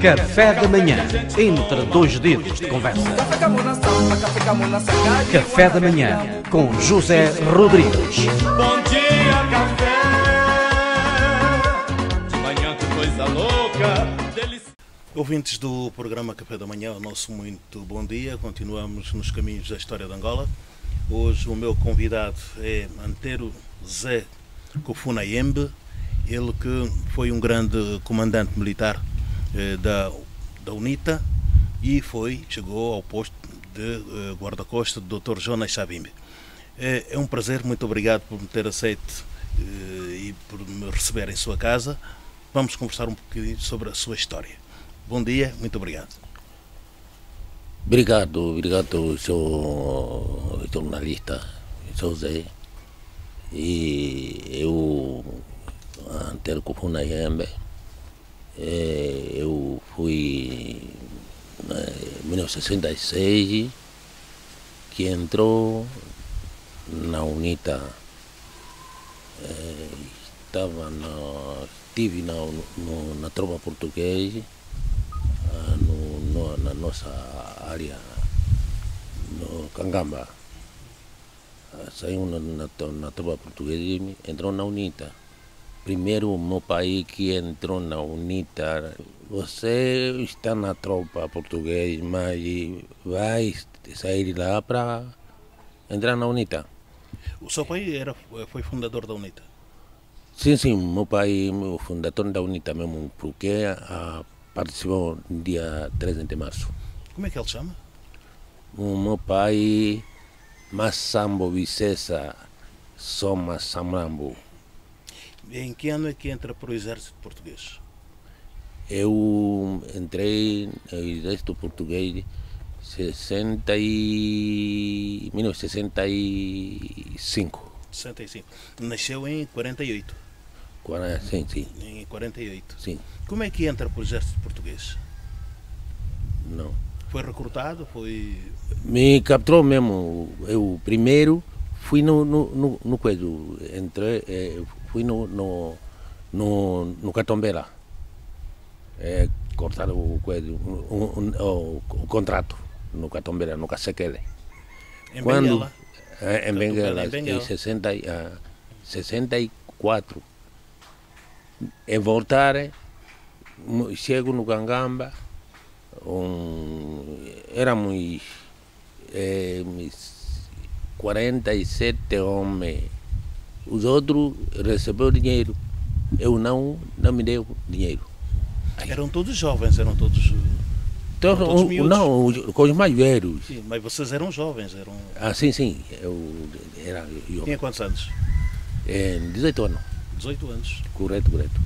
Café da manhã, entre dois dedos de conversa. Café da manhã, com José Rodrigues. Bom dia, café. De manhã que coisa louca. Delici... Ouvintes do programa Café da Manhã, o nosso muito bom dia. Continuamos nos caminhos da história de Angola. Hoje o meu convidado é Antero Zé Kofunayembe, ele que foi um grande comandante militar eh, da, da UNITA e foi, chegou ao posto de eh, guarda-costas do Dr. Jonas Chavimbe. É, é um prazer, muito obrigado por me ter aceito eh, e por me receber em sua casa. Vamos conversar um pouquinho sobre a sua história. Bom dia, muito obrigado. Obrigado, obrigado, sou jornalista, sou. E eu, Antero Kufunayembe, eu fui em 1966 que entrou na UNITA. Eh, estava na, estive na, no, na tropa portuguesa ah, no, no, na nossa área no Cangamba. Ah, Saiu na, na, na tropa portuguesa e entrou na UNITA. Primeiro meu pai que entrou na UNITA, você está na tropa portuguesa, mas vai sair lá para entrar na UNITA. O seu pai era, foi fundador da UNITA? Sim, sim, meu pai, o fundador da UNITA mesmo, porque ah, participou no dia 13 de março. Como é que ele chama? O meu pai, Massambo Vicessa Soma Samrambo. Em que ano é que entra para o exército português? Eu entrei no exército português 60 e... 1965. 65. Nasceu em 48. Quara- Sim, sim, Em 48. sim. Como é que entra para o exército português? Não. Foi recrutado? Foi. Me capturou mesmo. Eu primeiro fui no, no, no, no coisa, entrei, eh, fui no, no, no, no Catombela. É, cortaram o, um, um, o, o contrato no Catombela, no Casequele. Em Quando? Benguela? É, em Benguela, em Benguela. em 60, e, ah, 64. E voltar, chego no Gangamba, um, éramos eh, mis 47 homens. Os outros receberam dinheiro. Eu não, não me deu dinheiro. Eram todos jovens, eram todos. Então, Não, todos não, os, com os mais velhos. Sim, mas vocês eram jovens, eram. Ah, sim, sim. Eu era Tinha quantos anos? em 18 anos. 18 anos. Correto, correto.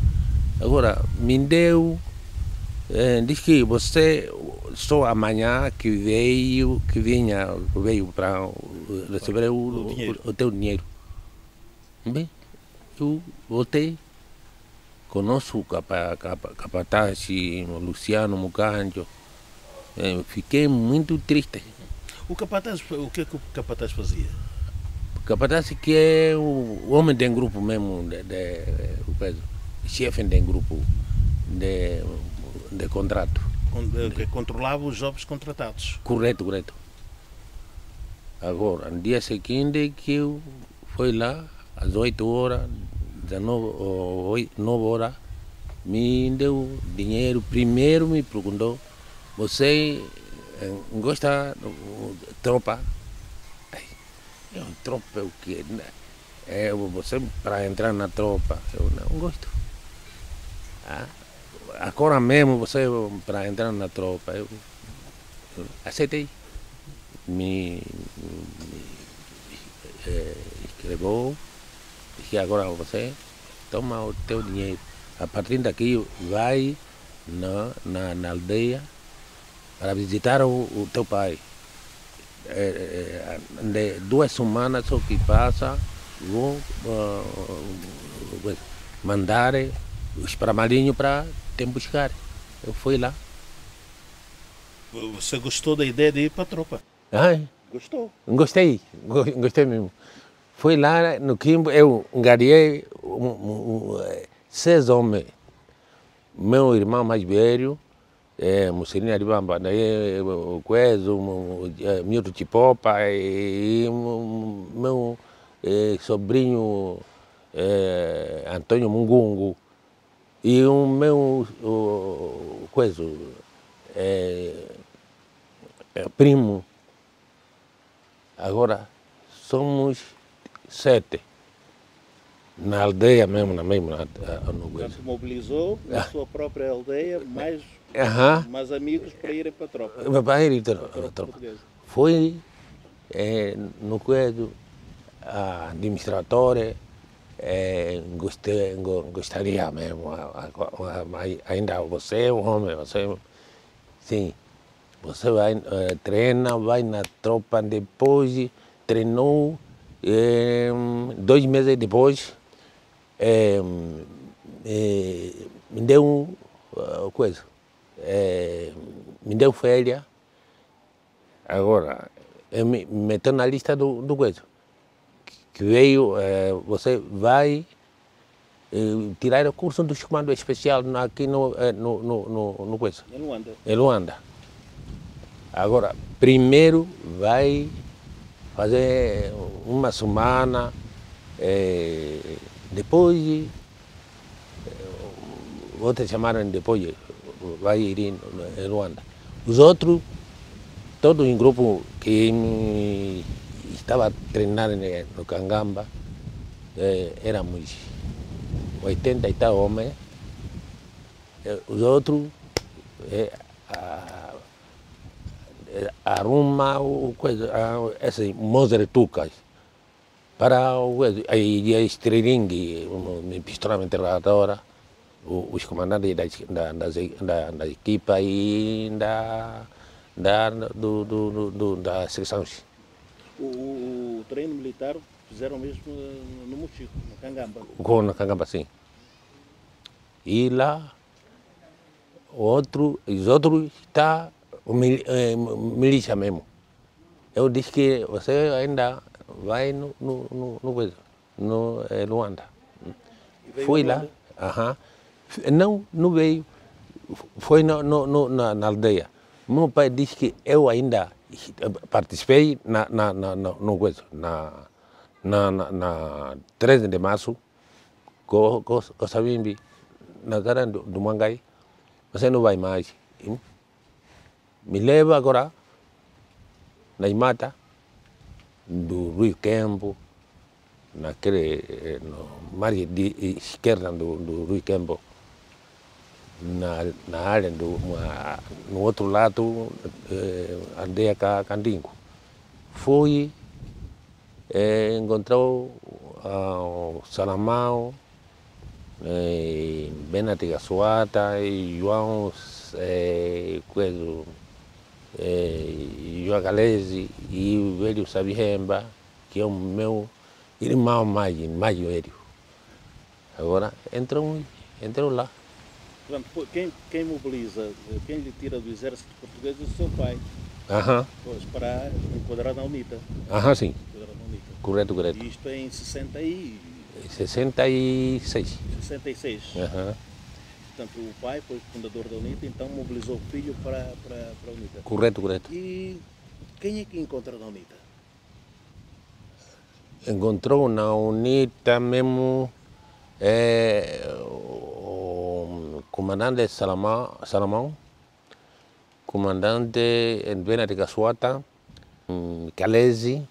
Agora, me deu. eh, diz que você só amanhã que veio, que vinha, veio para receber o, O o, o teu dinheiro. Bem, eu voltei. Conosco o capa, capa, capataz, o Luciano Mucanjo. Eh, fiquei muito triste. O capataz, o que é que o capataz fazia? O capataz que é o homem de grupo mesmo, de, de, o chefe de grupo de, de contrato. Con- eh, que Controlava os jovens contratados. Correto, correto. Agora, no dia seguinte que eu fui lá, às 8 horas, 19 ou 8, 9 horas, me deu dinheiro. Primeiro me perguntou, você eh, gosta de tropa? Eu, tropa é o quê? É, você para entrar na tropa? Eu não gosto. Ah, agora mesmo você para entrar na tropa, eu eu aceitei. Me, me eh, escreveu, disse agora você toma o teu dinheiro. A partir daqui vai na, na, na aldeia para visitar o, o teu pai. Eh, eh, de duas semanas só que passa, vou ah, mandar os pramalinhos para te buscar. Eu fui lá. Você gostou da ideia de ir para a tropa? Ai, Gostou. Gostei, go- gostei mesmo. Fui lá no Quimbo, eu angariei um, um, eh, seis homens. Meu irmão mais velho, é, Mussolini Aribamba, daí o Coeso, é, Milton Tipopa e, o meu é, sobrinho é, Antônio Mungungu e o meu o, é, é, primo. Agora somos sete. Na aldeia mesmo, na mesma no Portanto, mobilizou na sua própria aldeia mais, Aham. mais amigos para irem para a tropa. Meu pai era Tropa tropa. portuguesa. Foi eh, no quadro administrador, eh, gostei, go- gostaria mesmo, a- a- a- ainda você é um homem, você, sim, você vai, eh, treina, vai na tropa, depois treinou, eh, dois meses depois, eh, eh, me deu uh, coisa, eh, me deu férias, Agora, eu me meteu na lista do, do coisa. Que veio, você vai tirar o curso do comando especial aqui no, no, no, no, no coisa, Em Luanda. em Luanda. Agora, primeiro vai fazer uma semana, eh, depois, eh, outros chamaram depois, vai ir em, Luanda. Os outros, todos em grupo que estava treinando no Cangamba, eh, éramos 80 e tal homens. Eh, Os outros, eh, a- eh, arruma o coisa, essas moseretucas para o coisa, aí a uma pistola o- os comandantes da, das, da, da equipa e da, da, do, do, do, das secções. O, o- o treino militar fizeram mesmo no Mochico, no Cangamba. com na Cangamba assim. E lá, outro, os outros está o mil- eh, milícia mesmo. Eu disse que você ainda vai no, no, no, no, coisa, no eh, Luanda. Fui lá, aham. Não, não veio. Foi no, no, no, na, na aldeia. Meu pai disse que eu ainda participei na, na, na, no coisa, na, na, na, na 13 de março, com, com, com Savimbi, na cara do, do Mangai. Você não vai mais. Hum? Me leva agora nas matas do Rio Campo, naquele, eh, no margem esquerda do, do Rio Campo, na, na área do, uma- no outro lado, eh, aldeia Ca- Candingo. Fui, eh, encontrou o Salamão, eh, Benati Gassuata e João eh, coisa, eh, João Galese e o velho Sabihemba, que é o meu irmão mais, mais velho. Agora entrou, entrou lá. Portanto, quem, quem mobiliza, eh, quem lhe tira do exército português é o seu pai, Aham, pois, para enquadrar na UNITA. aham, sim. UNITA. Correto, correto. E isto é em 60 e 66. 66. Aham, Portanto, o pai foi fundador da UNITA, então mobilizou o filho para, para, para a UNITA. correto, correto. E quem é que encontra na UNITA? Encontrou na UNITA mesmo eh, o comandante Salamão, Salamão comandante Bena de Gassuata, Calesi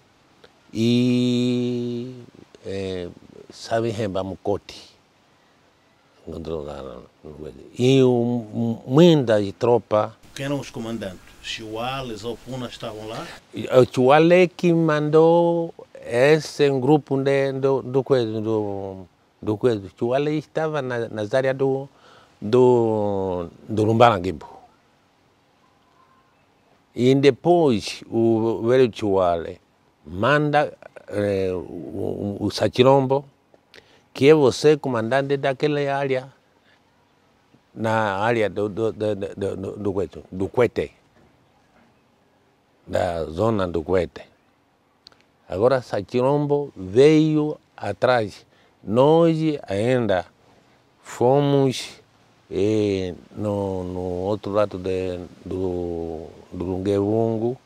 e eh, Sabe Remba E um, muitas tropas Quem eram os comandantes? Chihuales ou Puna estavam lá? O Chuale que mandou esse grupo de, do, do do, do coisa. O Chuale estava na, nas áreas do, do, do Lumbaranguimbo. E depois o velho Chuale manda eh, o, o Sachirombo, que é você comandante daquela área, na área do, do, do, do, do, do, Cuete da zona do Coete. Agora Sachirombo veio atrás. Nós ainda fomos E no, no outro lado de, do, do Lunguevungo,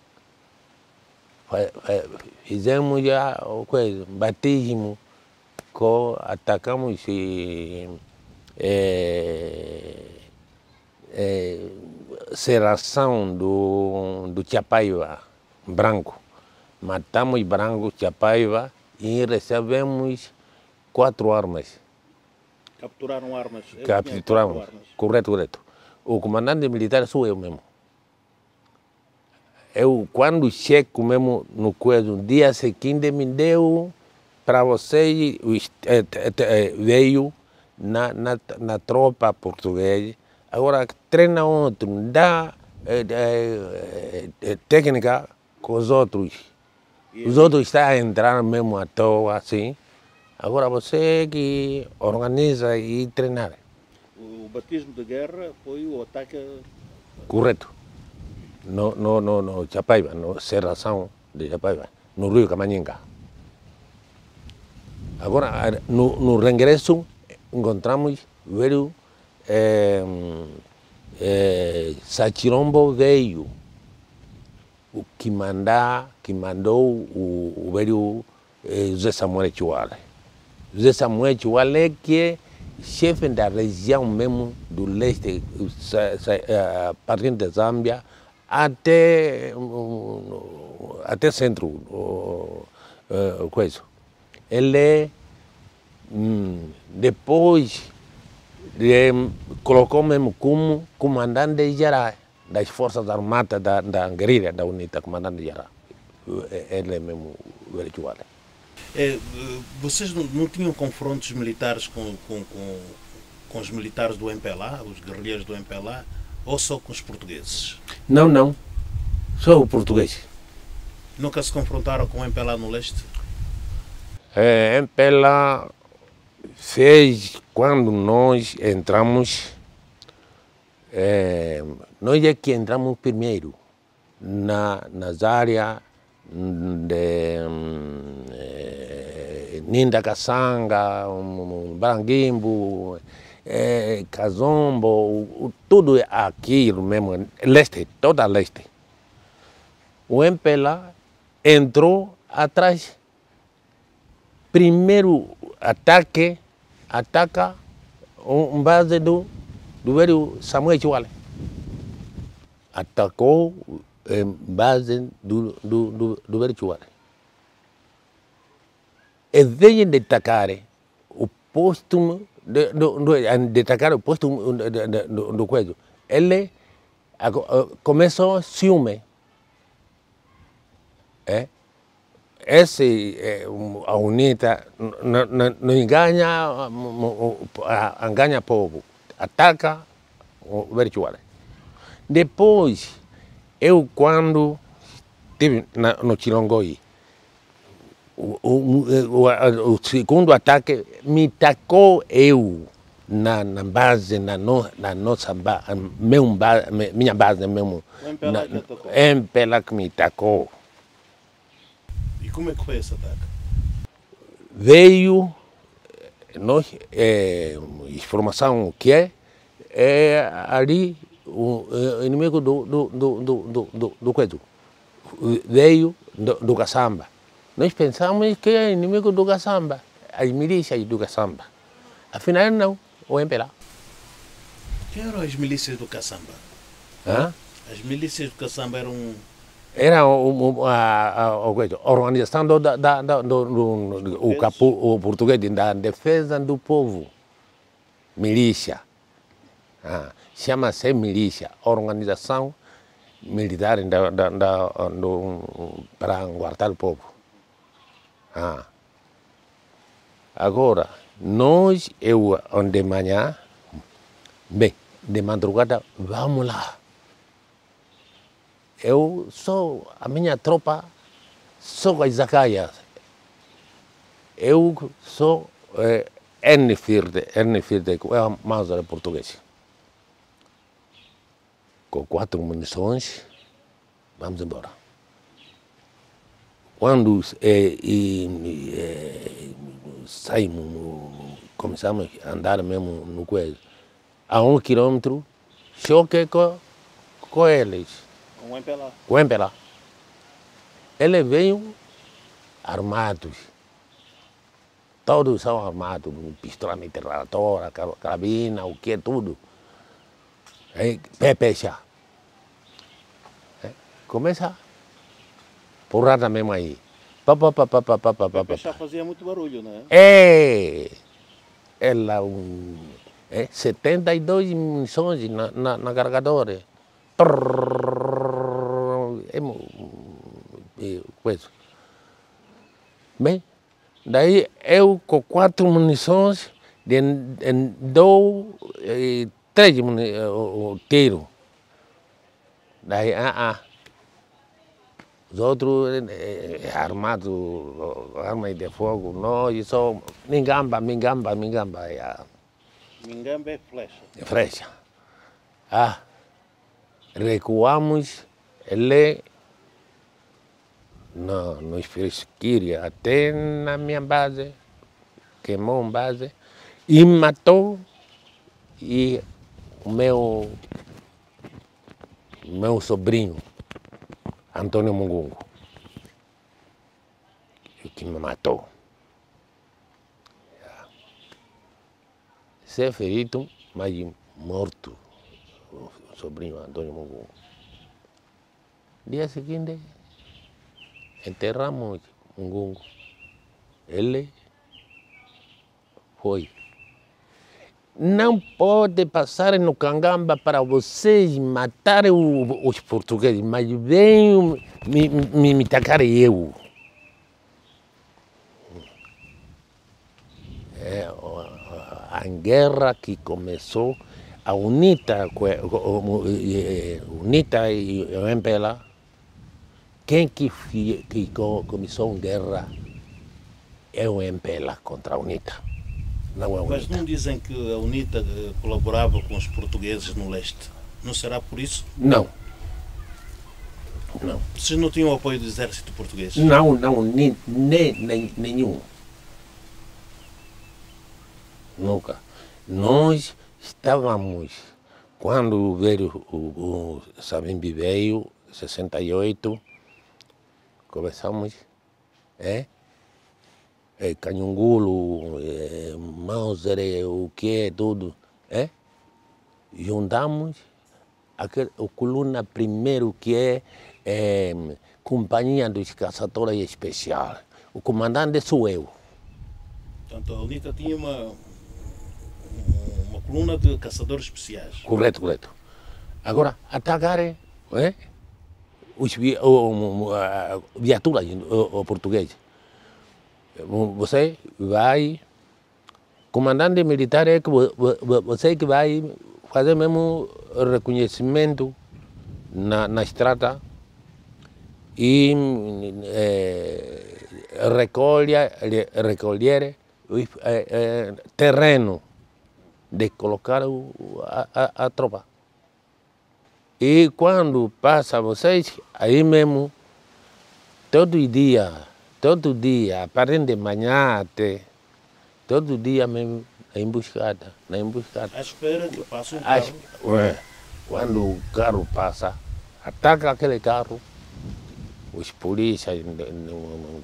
fizemos já o coisa, batismo, atacamos e, eh, serração do, do Chapaiva branco. Matamos branco Chapaiva e recebemos quatro armas. Capturaram armas. Capturamos. armas. Correto, correto. O comandante militar sou eu mesmo. Eu, quando chego mesmo no coisa, no dia seguinte me deu para vocês, est- eh, eh, eh, veio na, na, na tropa portuguesa, agora treina outro, dá eh, eh, eh, técnica com os outros. Os outros estão a entrar mesmo à toa, assim. Agora você que organiza e treinar. O batismo de guerra foi o ataque. Correto. No, no, no, no Chapaiva, no Serração de Chapaiva, no Rio Camanhinga. Agora, a- no, no regresso, encontramos veio eh, eh, Sachirombo veio, o que, manda, que mandou o, o veio eh, José Samuel Chuale. José Samuel Chuale que é chefe da região mesmo do leste, eh, partindo de Zâmbia até, até centro, coisa. Ele é, hum, depois ele colocou mesmo como comandante geral das Forças Armadas da, da guerrilha da UNITA, comandante geral. Ele é mesmo o Chuale. É, vocês não, não tinham confrontos militares com, com, com, com os militares do MPLA, os guerrilheiros do MPLA, ou só com os portugueses? Não, não. Sou o português. Nunca se confrontaram com o MPLA no leste? É, MPLA fez quando nós entramos, é, nós é que entramos primeiro na, nas áreas de é, Ninda Caçanga, Baranguimbo, é, Cazombo, tudo aquilo mesmo, leste, toda leste. O MPLA entrou atrás primeiro ataque, ataca um, base do, do velho Samuel Chiwale. Atacou em base do, do, do, do velho Chiwale. E veio de atacar o posto, de, de atacar o posto do, do, do, coisa. Ele eh, começou ciúme. É? Esse eh, um, a UNITA não, não, não engana, engana povo, ataca o virtual. Depois, eu quando estive na- no Chilongoi, o, o, o, o segundo ataque me tacou eu na, na base, na, no, na nossa base, meu ba, minha base mesmo. O atacou? MPLA que me tacou. Como é que foi esse ataque? veio nós, é, informação que é, é ali o é, inimigo do, do, do, do, do, do, do veio do, do caçamba. Nós pensamos que é inimigo do caçamba, as milícias do caçamba. Afinal não, o MPLA. Quem eram as milícias do Caçamba? Hã? As milícias do Caçamba eram. Era a, a organização do, da, da, do, do, o, capu, o português da defesa do povo, milícia. Ah, Chama-se milícia, organização militar da, da, da, do, para guardar o povo. Ah. Agora, nós, eu, de manhã, bem, de madrugada, vamos lá eu sou a minha tropa sou as zacaias eu sou eh, N-Firde, N-Firde, que é a Mauser português. Com quatro munições, vamos embora. Quando eh, e, eh, saímos, começamos a andar mesmo no coelho, a um quilômetro, choque com, com eles, O MPLA. Eles veio armados. Todos são armados, pistola metralhadora, car- carabina, o que, tudo. Aí, pepecha. É, Começa porrada mesmo aí. Pá, pá, pá, pá, pá, pá, pá, pá, pá. fazia muito barulho, não é? É, ela um, é, 72 munições na, na, na carregadora. É, é, coisa. Bem, daí eu com quatro munições, de, de, dou eh, três muni, tiro. Daí, ah, ah. Os outros eh, eh, armados, armas de fogo, nós só mingamba, mingamba, mingamba, é a Mingamba é flecha. flecha. Ah, recuamos, ele no, nos Fresquilha até na minha base, queimou uma base e matou e o meu, meu sobrinho, Antônio Mungungo, que me matou. Ser ferido, mas morto, sobrinho Antônio Mungungo. Dia seguinte, enterramos Mungungo. Ele foi. Não pode passar no Cangamba para vocês matarem os portugueses, mas venham me, me, me eu. É a guerra que começou, a UNITA, UNITA e o MPLA, quem que, que co- começou a guerra é o MPLA contra a UNITA. Não é a Mas UNITA. não dizem que a UNITA eh, colaborava com os portugueses no leste. Não será por isso? Não. Não. Vocês não tinham o apoio do exército português? Não, não, nem, nem- nenhum. Nunca. Nós estávamos, quando veio o, o Savimbi veio, 68, começamos, é, é Canhungulo, é, Mauser, é, o que, tudo, é, juntamos aquele, o coluna primeiro que é, é Companhia dos Caçadores Especial. O comandante sou eu. Portanto, a UNITA tinha uma coluna de caçadores especiais. Correto, correto. Agora, atacarem é, os vi- o, português. Você vai, comandante militar é que vo- vo- você que vai fazer mesmo reconhecimento na, na estrada e eh, recolher, recolher eh, eh, terreno de colocar o, a, a, a tropa. E quando passa vocês, aí mesmo, todo dia, todo dia, a partir de manhã até, todo dia mesmo, na emboscada, na emboscada. À espera que passe As- carro. Ué, quando o carro passa, ataca aquele carro, os polícias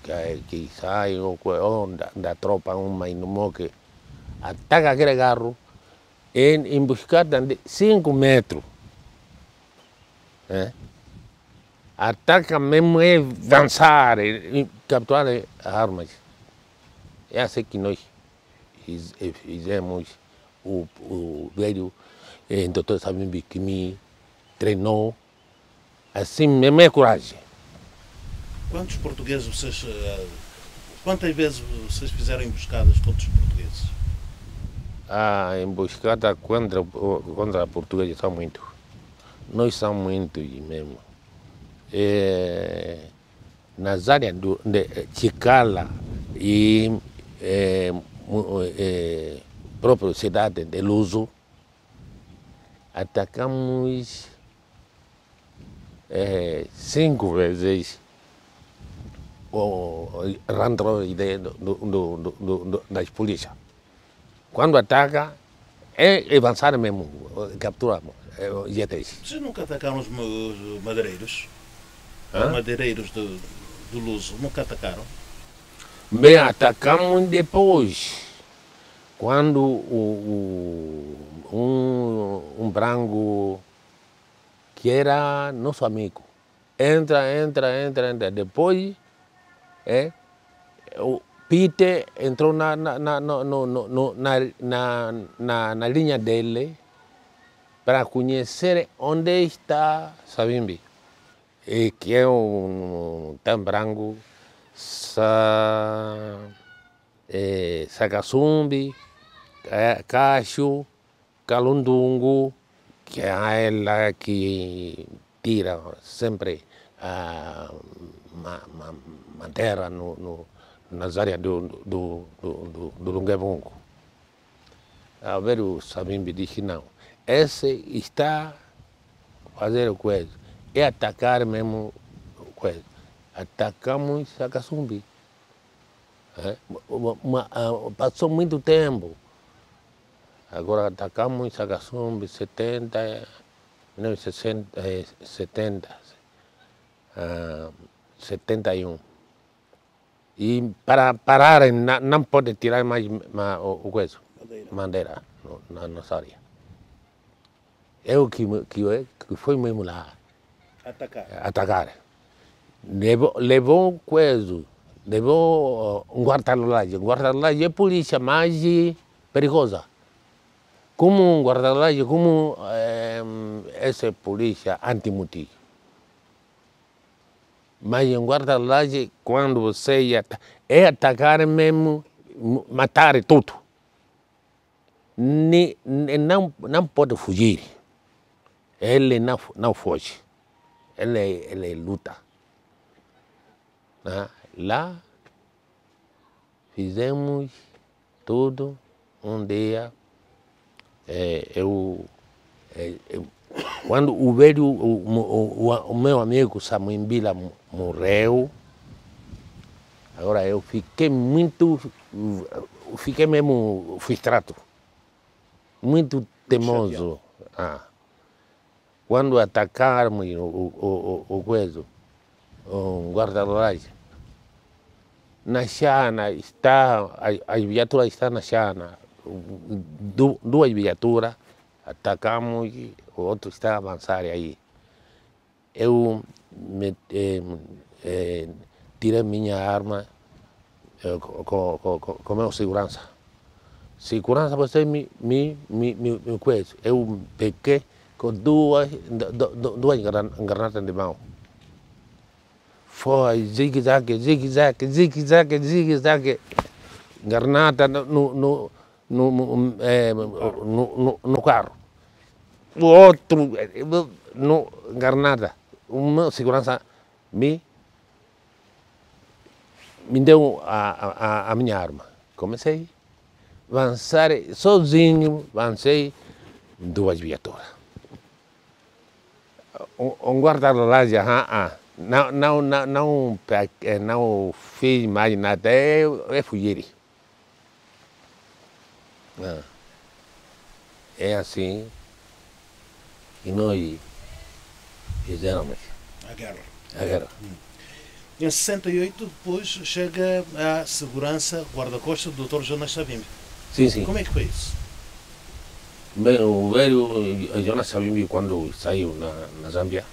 que, que saem ou, ou da, da tropa, um mainumó que ataca aquele carro em emboscada de 5 metros. né? Ataca mesmo é avançar, e capturar as armas. É assim que nós fiz- eh, fizemos o, o velho eh, doutor Sabimbi que me treinou. Assim mesmo é coragem. Quantos portugueses vocês. eh, Quantas vezes vocês fizeram emboscadas contra os portugueses? A emboscada contra, contra portugueses são muito. Nós somos muitos mesmo. É, nas áreas do, de Chicala e é, é, própria cidade de Luso, atacamos é, cinco vezes o randro do, do, do, das polícias. Quando ataca, é avançar mesmo, capturamos. É, e até isso. Vocês nunca atacaram os ma- os madeireiros? Hã? Os madeireiros do, do Luso, nunca atacaram? Bem, atacamos depois, quando o, o- um, um branco que era nosso amigo entra, entra, entra, entra. Depois, é, o Peter entrou na, na, na, no- no- na, na, na, linha dele para conhecer onde está Savimbi, e que é um, tão branco sa, eh, Sakasumbi, Ca- Cacho, Calundungu, que é ela que tira sempre a ma, ma, madeira no, no, nas áreas do, do, do, do, do Lungebungo. A ver, o Sabimbi disse, não, esse está fazendo coisa, é atacar mesmo coisa. Atacamos Sakasumbi. É, passou muito tempo. Agora atacamos Sakasumbi 70, 1960, eh, 70, ah, 71. E para parar, não, não pode tirar mais, mais o, o coisa, madeira no, na nossa área. Eu que, me- que, eu- que foi mesmo lá Atacar. atacar. Levou, levou coisa, levou uh, um guarda-laje. Um guarda-laje é polícia mais perigosa. Como um guarda-laje, como eh, essa é polícia anti-muti. Mas um guarda-laje, quando você é atacar mesmo, matar tudo. Ni- não, não pode fugir. Ele não, não foge ele, ele luta. Né? Lá fizemos tudo. Um dia, eh, eu, eh, eu- quando o velho, o, o, o, o meu amigo Samuel Bila morreu, agora eu fiquei muito, fiquei mesmo frustrado, muito teimoso. Ah quando atacarmos o, o, o, o coisa, o guarda-laje, na Xana está, a, a viatura está na Xana, du, duas viaturas, atacamos e o outro está a avançar aí. Eu me, eh, eh, tirei minha arma eh, com, com, com, com segurança. Segurança, você me, me, me, me, coisa. Eu peguei com duas, du- du- duas gran- granadas de mão. Foi zigue-zague, zigue-zague, zigue-zague, zigue-zague. Granada no, no, no, no, eh, no, no, no carro. O outro, eh, no, granada. Uma segurança me, me deu a, a, a minha arma. Comecei a avançar sozinho, avancei duas viaturas um, um guarda-laje, ah, ah, não, não, não, não, eh, não fiz mais nada, é, é fugir. Ah. É assim que nós fizemos A guerra. a guerra. Em 68, depois, chega a segurança guarda-costas do Dr. Jonas Savimbi. Sim, sim. Como é que foi isso? Bem, o velho Jonas Savimbi, quando saiu na, na Zâmbia,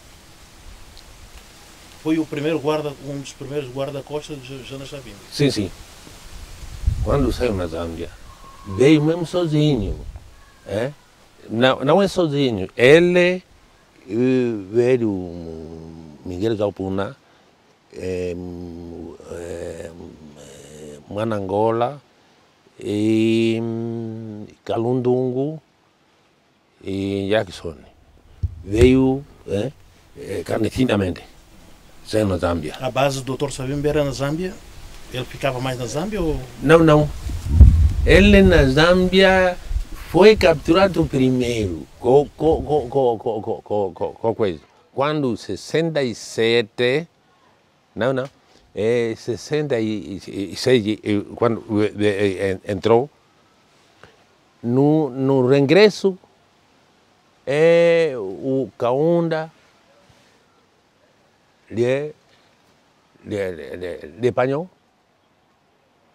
Foi o primeiro guarda, um dos primeiros guarda-costas de Jonas Savimbi. Sim, sim. Quando saiu na Zâmbia, veio mesmo sozinho. É? Não, não é sozinho. Ele veio um, Miguel Zaupuna, é, é, Manangola, e Calundungo e Jackson. Veio é, é, clandestinamente, sem na Zâmbia. A base do Dr. Savimbi era na Zâmbia? Ele ficava mais na Zâmbia ou Não, não. Ele na Zâmbia foi capturado primeiro com, com, com, com, com, com, com, com coisa. É quando 67, não, não, é 66, quando entrou, no, no regresso, é, o Kaunda lhe, lhe, lhe, lhe, lhe apanhou,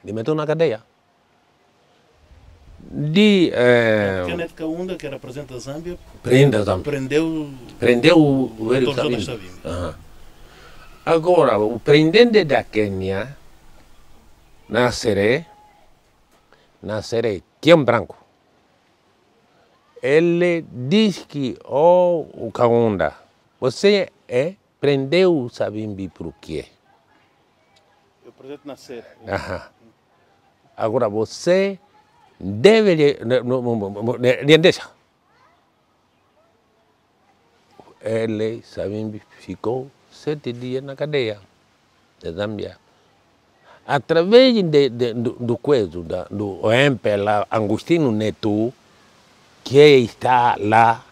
lhe meteu na cadeia. De, eh, Kenneth Kaunda, que era presidente da Zâmbia, prenda Zâmbia. prendeu prendeu o, o Dr. Jonas Savimbi. Aham. Agora, o presidente da Quênia, Nasseré, Nasseré, que é um branco, ele diz que, oh, o Kaunda, você é, prendeu o Savimbi por quê? o presidente Nasser. Aham. Agora você deve deixa. Ele, Savimbi, ficou sete dias na cadeia de Zâmbia. Através de, de, do, do coisa, da, do OMP lá, Neto, que está lá,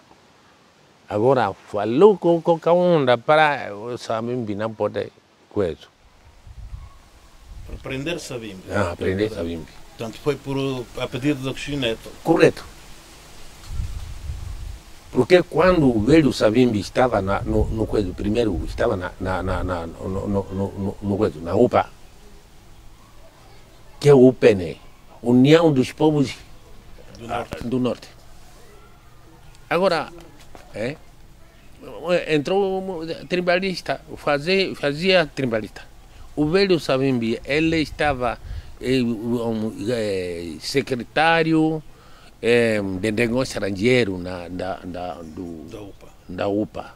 agora falou com qualquer onda para o Savimbi não poder coisa. Para prender Savimbi. Ah, aprender Savimbi. Portanto, foi por, a pedido do Agostinho Neto. Correto. Porque quando o velho Savimbi estava na, no, no coisa, primeiro estava na, na, na, na, no, no, no, no, coisa, na UPA, que é o UPN, União dos Povos Do ah, Norte. do Norte. Agora, é, entrou tribalista, fazia, fazia tribalista. O velho Savimbi, ele estava secretário eh, de negócio estrangeiro na, da, da, do, Da UPA. da UPA.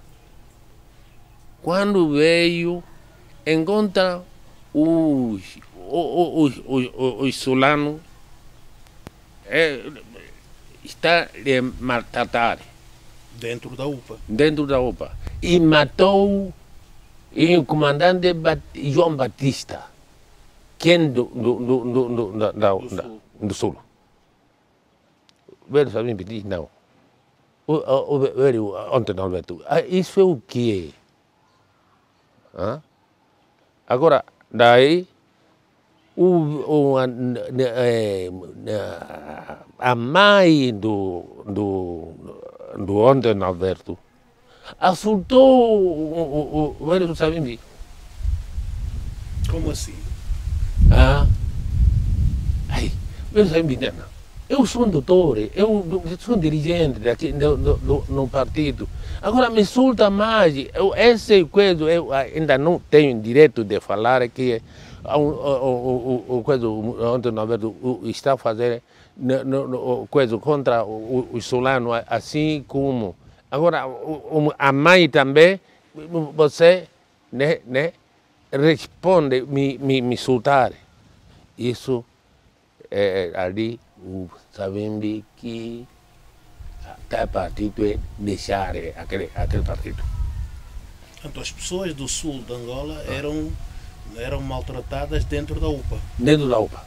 Quando veio, encontra os, os, os, os, os sulanos, é, está a maltratar Dentro da UPA. dentro da UPA e matou o comandante Bat- João Batista, quem do, do, do, do, da, da, Do da- Sul. do Sul. Velho Sabim diz, não. O, o, o velho Antônio Alberto, ah, isso é o quê? Hã? Agora, daí, o, o, a, n- a mãe do, do, do Antônio Alberto assaltou o, o, o velho Sabimbi. Como assim? Ah. Ai, eu sei me não. Eu sou um doutor, eu sou um dirigente daqui do, do, do, partido. Agora me solta mais. Eu, esse coisa eu ainda não tenho direito de falar que o, o, o, o, coisa, o Antônio Alberto o- está a fazer no, no, no, o coisa contra o, o, o Solano, assim como. Agora, o, o, a mãe também, você né, né, responde, me, me, me soltar. Isso é ali o Savimbi que até partido é deixar aquele, aquele partido. Portanto, as pessoas do sul de Angola eram, eram maltratadas dentro da UPA. dentro da UPA.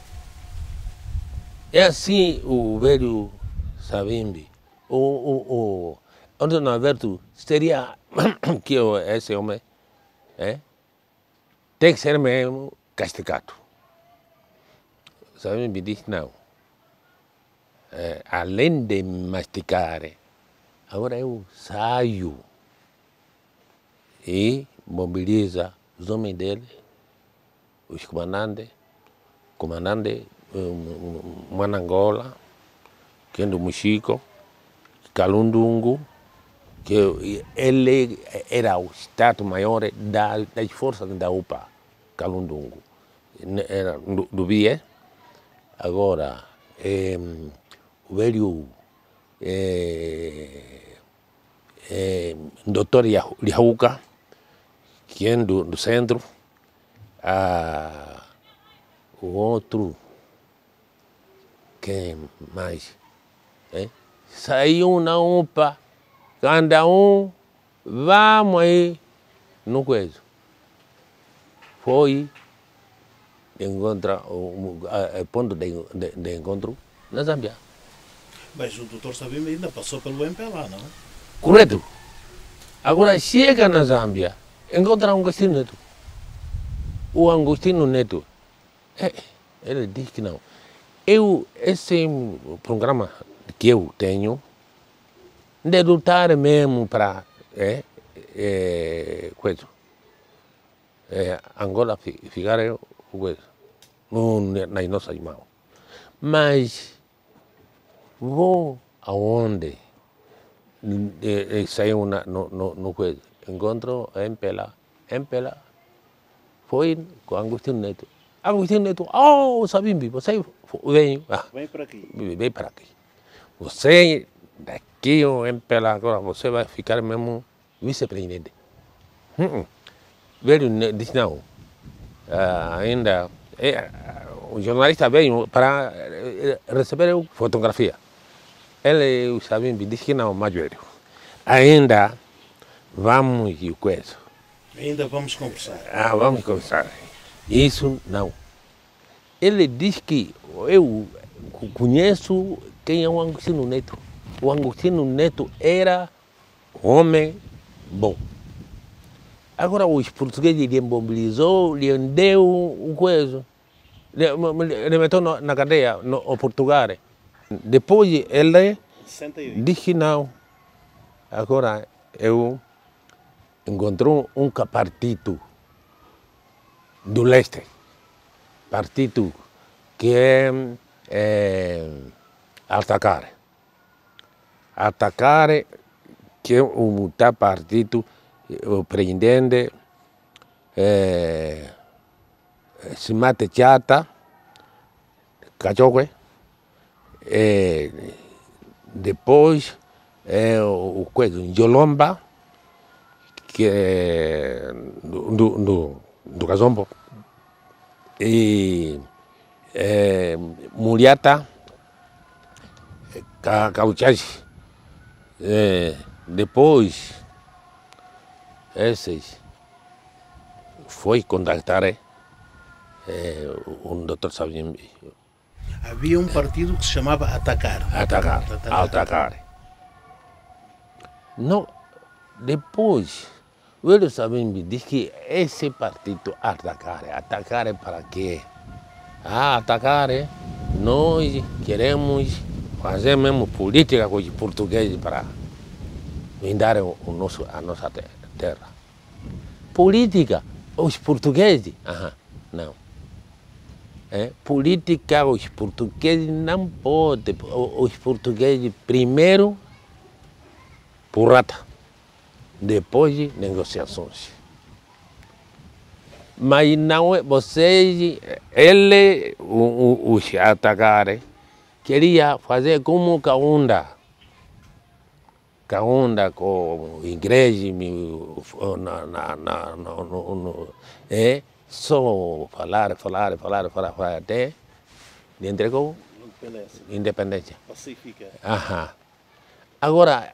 É assim o velho Savimbi. O, o, o Antônio Alberto seria que esse homem é, tem que ser mesmo castigado. Savimbi diz não. É, além de masticar, agora eu saio e mobiliza os homens dele os comandantes, comandante Manangola, que é do Muxico, Calundungo, que ele era o Estado-Maior da, das forças da UPA, Calundungo. Era do, do BIE. Agora, eh, o velho eh, eh, doutor Liauca, que é do, do centro, ah, o outro, quem mais? É? Saiu na UPA, cada um, vamos aí, no coisa. Foi encontrar o, o, o ponto de, de, de encontro na Zâmbia. Mas o doutor Savimbi ainda passou pelo MPLA, não? Correto. Agora chega na Zâmbia, encontra um Agostinho Neto. O Agostinho Neto, é, ele diz que não. Eu, esse programa que eu tenho de lutar mesmo para é, é, coisa, é, Angola ficar coisa, no, nas nossas mãos. Mas vou aonde e, e saiu na, no, no, no coisa, encontro em Pela, em Pela, foi com Agostinho Neto. Agostinho Neto, oh, Sabimbi, você vem, ah, Vem para aqui. vem para aqui. Você, daqui em Pela, agora você vai ficar mesmo vice-presidente. Hum, Velho ne- disse, não, ainda, é, o jornalista veio para eh, receber fotografia. Ele, o Sabimbi, disse que não, mais velho. Ainda vamos e coisa. Ainda vamos conversar. Ah, vamos conversar. Isso não. Ele diz que eu co- conheço quem é o Agostinho Neto. O Agostinho Neto era homem bom. Agora os portugueses lhe mobilizou, lhe deu o coisa. Lhe, lhe meteu na cadeia, no, no Portugal. Depois ele 68. Diz que não. Agora eu encontrei um partido do leste, partido que é, é atacar. Atacar que é um tal partido, o presidente se mate chata, cachoque, é, depois é o, coisa, Yolomba, que é do, do, do, Casombo, e é, Muriata, Ca- Cauchachi. É, depois, esses foi contactar é, um doutor Sabimbi, Havia um partido que se chamava Atacar. atacar, Atacar. atacar. Não, depois, o Hélio Sabimbi diz que esse partido atacar, atacar é para quê? Ah, atacar é, nós queremos fazer mesmo política com os portugueses para vindar o, nosso, a nossa te- terra. Política, os portugueses? Aham, não. É, política, os portugueses não podem. Os portugueses, primeiro, porrata, depois de negociações. Mas não é, vocês, ele, os atacaram, queria fazer como Kaunda. Kaunda com mi- na, na, na, no, no, no, é, só falar, falar, falar, falar, falar até entregou Independência. independência. Pacífica. Aham. Agora,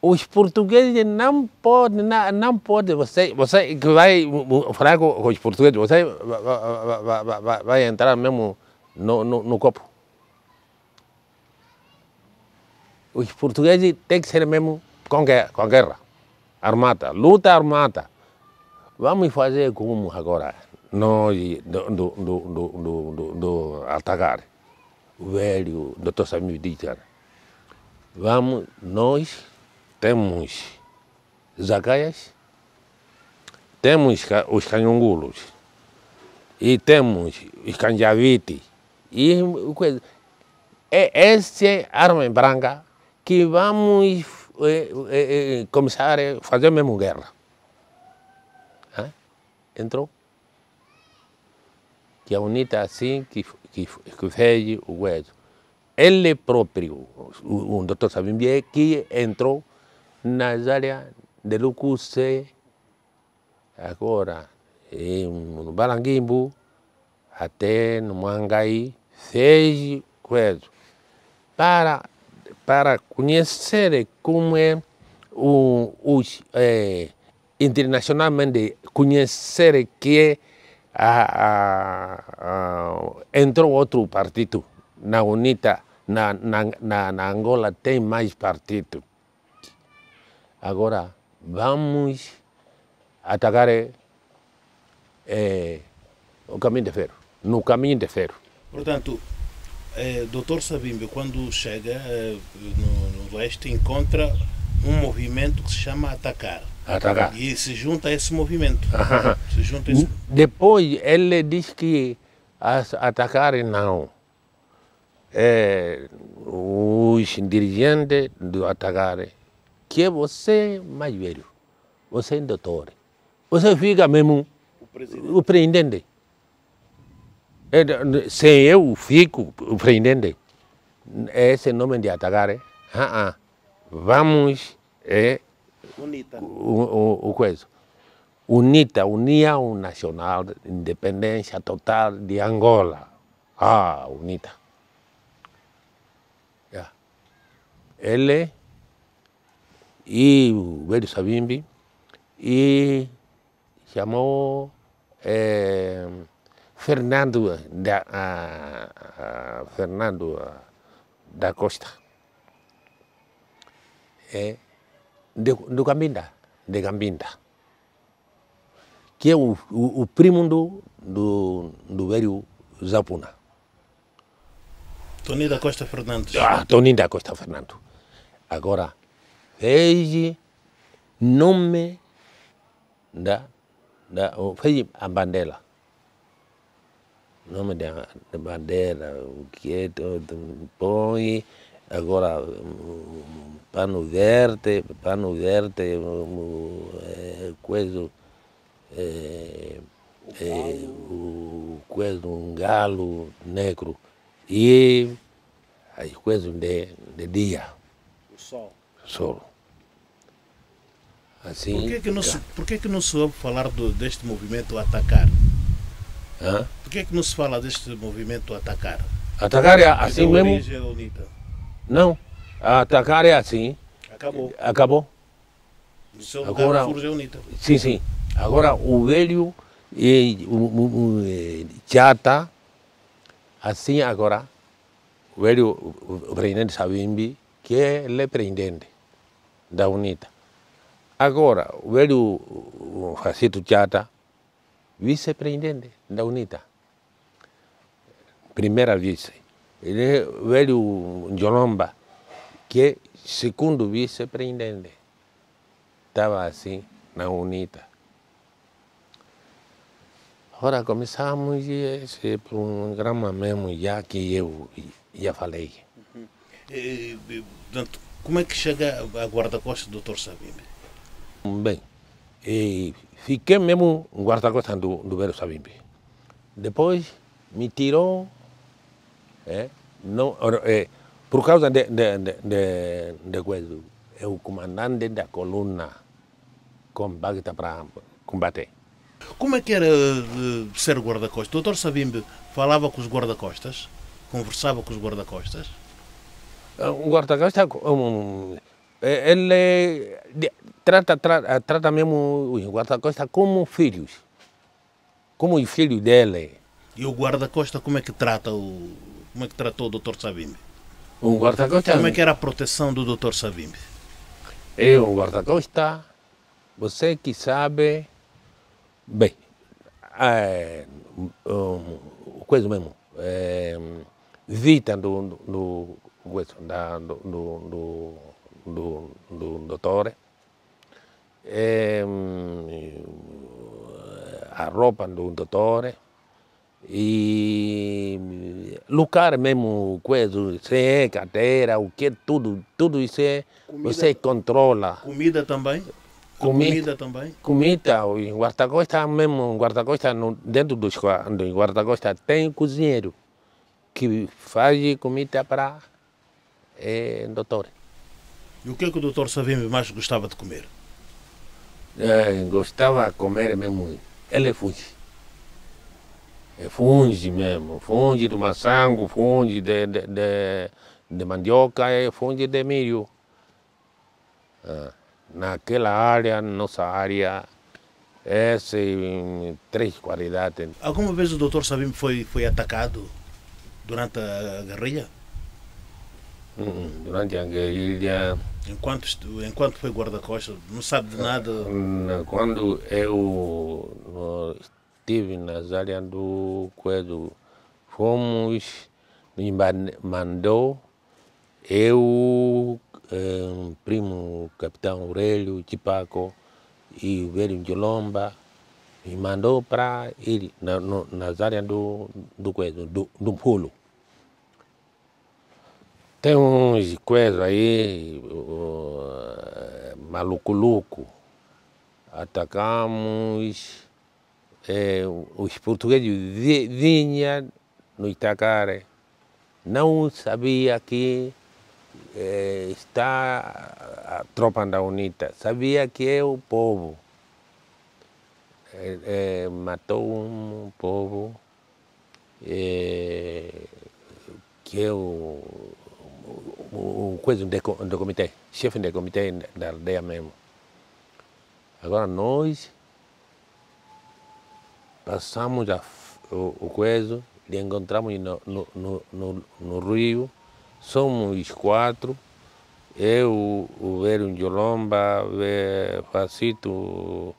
os portugueses não podem, não, não pode, você, você que vai falar com, os portugueses, você vai- vai- vai- vai entrar mesmo no, no, no copo. Os portugueses têm que ser mesmo com guerra, com guerra armada, luta armada. Vamos fazer como agora, nós do, do, do, do, do, do, atacar. O velho doutor Samir cara, vamos, nós temos zacaias, temos os canhongulos, e temos os canjavites, e coisa. É essa arma branca que vamos eh, eh, eh, começar a fazer mesmo guerra. Hã? Entrou? Que a UNITA assim que, que, que fez o hueso. Ele próprio, o, o doutor Sabimbi, que entrou nas áreas de Lucuse, agora em Balanguimbo, até no Mangai, fez coisa para, para conhecer como é o, eh, internacionalmente, conhecer que a, a, a, entrou outro partido na UNITA, na, na, na, Angola tem mais partido. Agora, vamos atacar eh, o caminho de ferro, no caminho de ferro. Portanto, é, Dr. Sabimbi, quando chega é, no, no leste, encontra um movimento que se chama Atacar. Atacar. E se junta a esse movimento. se junta esse... Depois ele diz que atacar não. É, os dirigentes do atacar que é você mais velho, você é doutor, você fica mesmo O presidente. o presidente. É, Se eu fico presidente, esse nome de atacar, é, ah, ah, vamos é, UNITA. o, o, o coisa. UNITA, União Nacional de Independência Total de Angola. Ah, UNITA. Yeah. Ele e o velho Savimbi e chamou eh, Fernando da, Fernando da Costa. É, de, do Gambinda, de Gambinda, que é o, o, o primo do, do, do velho Zapuna. Tony da Costa Fernandes. Ah, Toninho da Costa Fernando. Agora, veja nome da, da fez a bandeira. Nome da, da bandeira, o que é, tudo, põe, agora, pano verde, pano verde, é, coisa, é, é, o coisa, um galo negro e as coisas de, de dia, O sol. solo. Assim. Por que, que não se, por que, que não se ouve falar do, deste movimento Atacar? Hã? Por que, que não se fala deste movimento Atacar? Atacar é assim mesmo? Não. Atacar é assim. Acabou. Acabou. No seu Agora- surge a UNITA. Sim, sim. Agora o velho e o, o, o eh, chata, assim agora, o velho o, o presidente Savimbi, que ele é presidente da UNITA. Agora, o velho o o Facito Chata, vice-presidente da UNITA. Primeira vice. Ele é o velho Jolomba, que é segundo vice-presidente. Estava assim na UNITA. Agora começamos esse programa mesmo, já que eu já falei. E, e, portanto, como é que chega a guarda-costas do Dr. Bem, e fiquei mesmo um guarda-costas do, do Vero Sabimbi. Depois me tirou, é, não, é, por causa de, de, de, de, coisa, é o comandante da coluna compacta para combater. Como é que era eh, ser guarda-costas? O Dr. Sabimbi falava com os guarda-costas? Conversava com os guarda-costas? Um guarda-costas, um, eh, ele de- trata, trata, trata mesmo os guarda-costas como filhos, como os filhos dele. E o guarda-costas como é que trata o. Como é que tratou o Dr. Sabimbi? Um guarda-costas Como é que era a proteção do Dr. Sabimbi? é um guarda-costas, você que sabe, bem, é, um, coisa mesmo, é, vita do, do, da, do, do, do, do, do doutor, a roupa do doutor, e lugar mesmo, coisa, se é carteira, o que, tudo, tudo isso é, você controla. Comida também? Comida. comida também? Comida, o guarda-costas mesmo, guarda-costas, no- dentro dos gua- do guarda-costas tem cozinheiro que faz comida para é, doutor. E o que é que o Dr. Sabimbi mais gostava de comer? É, gostava de comer mesmo, ele funge. É funge mesmo, funge de maçango, funge de, de, de, de mandioca e funge de milho. Ah, naquela área, nossa área, essas três qualidades. Alguma vez o Dr. Sabimbi foi, foi atacado durante a guerrilha? Hum, Durante a guerrilha, Enquanto, enquanto foi guarda-costas? Não sabe de nada? quando eu estive nas áreas do Coelho, fomos me man- mandou eu, eh, primo capitão Aurélio Chipaco e o velho Njolomba, me mandou para ir na, no, nas áreas do, do, coisa, do, do pulo. Tem uns coisas aí, uh, maluco-luco. Atacamos, eh, os portugueses vi- vinham no Itacare, não sabia que eh, está a tropa da UNITA, sabia que é o povo. Eh, eh, matou um povo que é o, coisa do, co- do comitê, chefe do comitê da aldeia mesmo. Agora nós passamos a, o, o coisa, lhe encontramos no, no, no, no, rio, somos quatro, eu, o velho Njolomba, o Facito,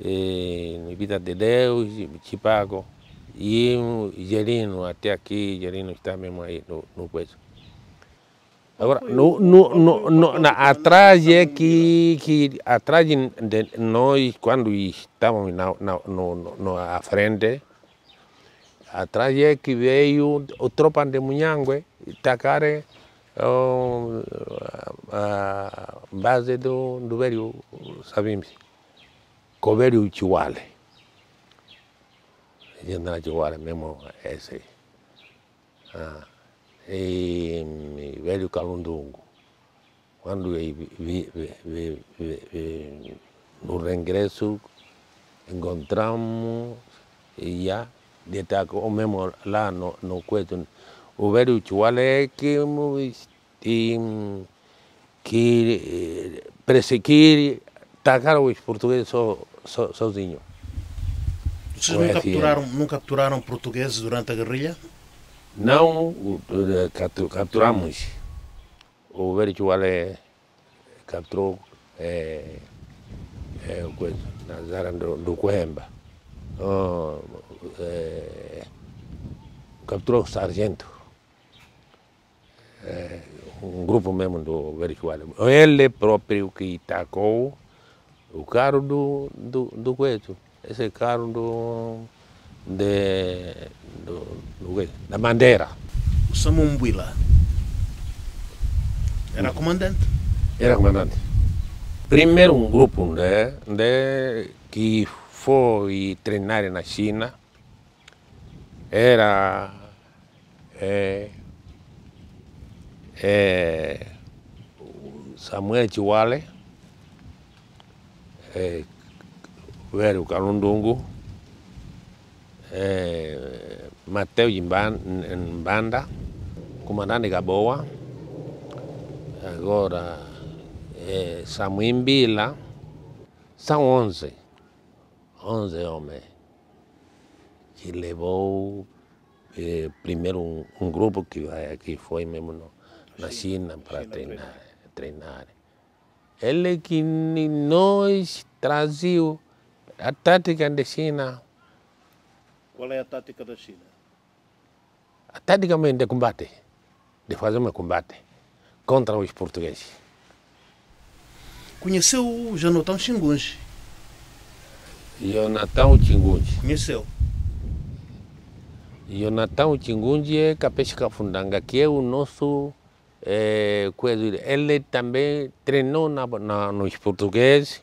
eh, Vida de Deus, Chipago, e o Gerino, até aqui, Gerino está mesmo aí no, no. Agora, no, no, no, no, na, atrás é que, que atrás de de nós, quando estávamos na, na, no, no, à frente, atrás é que veio o tropa de Munhangue atacar oh, a, a base do, do velho Sabimbi, com o velho Chihuale. A gente na Chihuale mesmo, esse. Ah e e velho Calundungo. Quando eu vi, vi, vi, no regresso encontramos e já de o mesmo lá no, no coito. O velho Chuale que, que, que perseguir, atacar os portugueses so, so, sozinhos. Vocês é capturaram, não capturaram portugueses durante a guerrilha? Não captu- capturamos. O velho Chuale capturou é, é, coisa, nas áreas do, do Coemba. Oh, é, capturou o sargento. É, um grupo mesmo do velho Chuale. Ele próprio que tacou o carro do, do, do. Esse carro do, de, do, da bandeira. O Samumbuila era comandante. Era comandante. Primeiro um grupo né, de, que foi treinar na China era é, é, Samuel Chiwale, é, o velho Calundungo, é, Mateus Mbanda, comandante Gaboa, agora é, Samuel Mbila, são 11, 11 homens que levou eh, primeiro um, um grupo que, vai- foi mesmo no, na China. Para treinar, treinar. Ele que nós trazia a tática da China, Qual é a tática da China? a tática mesmo de combate, de fazer um combate contra os portugueses. Conheceu o Janotão Xingunji? Jonathan Chingunji. Conheceu. Jonathan Chingunji é Capesca Fundanga, que é o nosso coisa. Ele também treinou na, na, nos portugueses,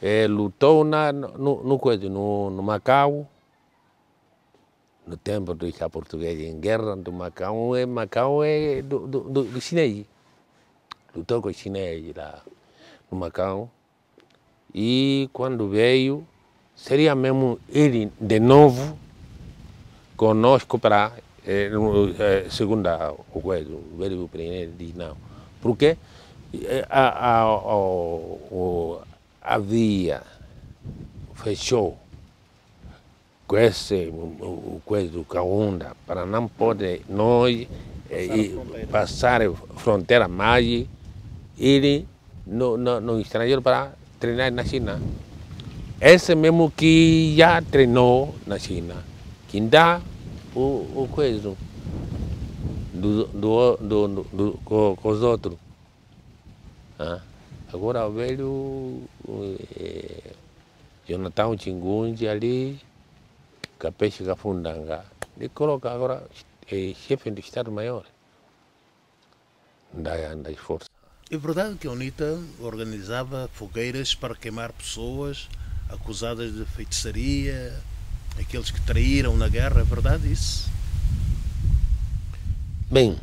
eh, lutou na, no, no, coisa, no, no Macau, no tempo dos portugueses em guerra do Macau. É, Macau é do, do, do, do chinês. Os chineses lá no Macau. E quando veio, seria mesmo ele de novo conosco para eh, no- eh, segunda o coisa, o velho primeiro diz não. Porque eh, a, a, o, o, havia, fechou esse o, coisa do Caunda para não poder nós eh, ir- passar a fronteira mais ir no, no, no estrangeiro para treinar na China. Esse mesmo que já treinou na China, que dá o, o coisa, do, do, do, do, do com, com, os outros. Ah. Agora o velho eh, Jonathan Chingunji ali, Capeche Gafundanga, ele coloca agora é chefe de Estado-Maior da, das forças. É verdade que a UNITA organizava fogueiras para queimar pessoas acusadas de feitiçaria, aqueles que traíram na guerra, é verdade isso? Bem,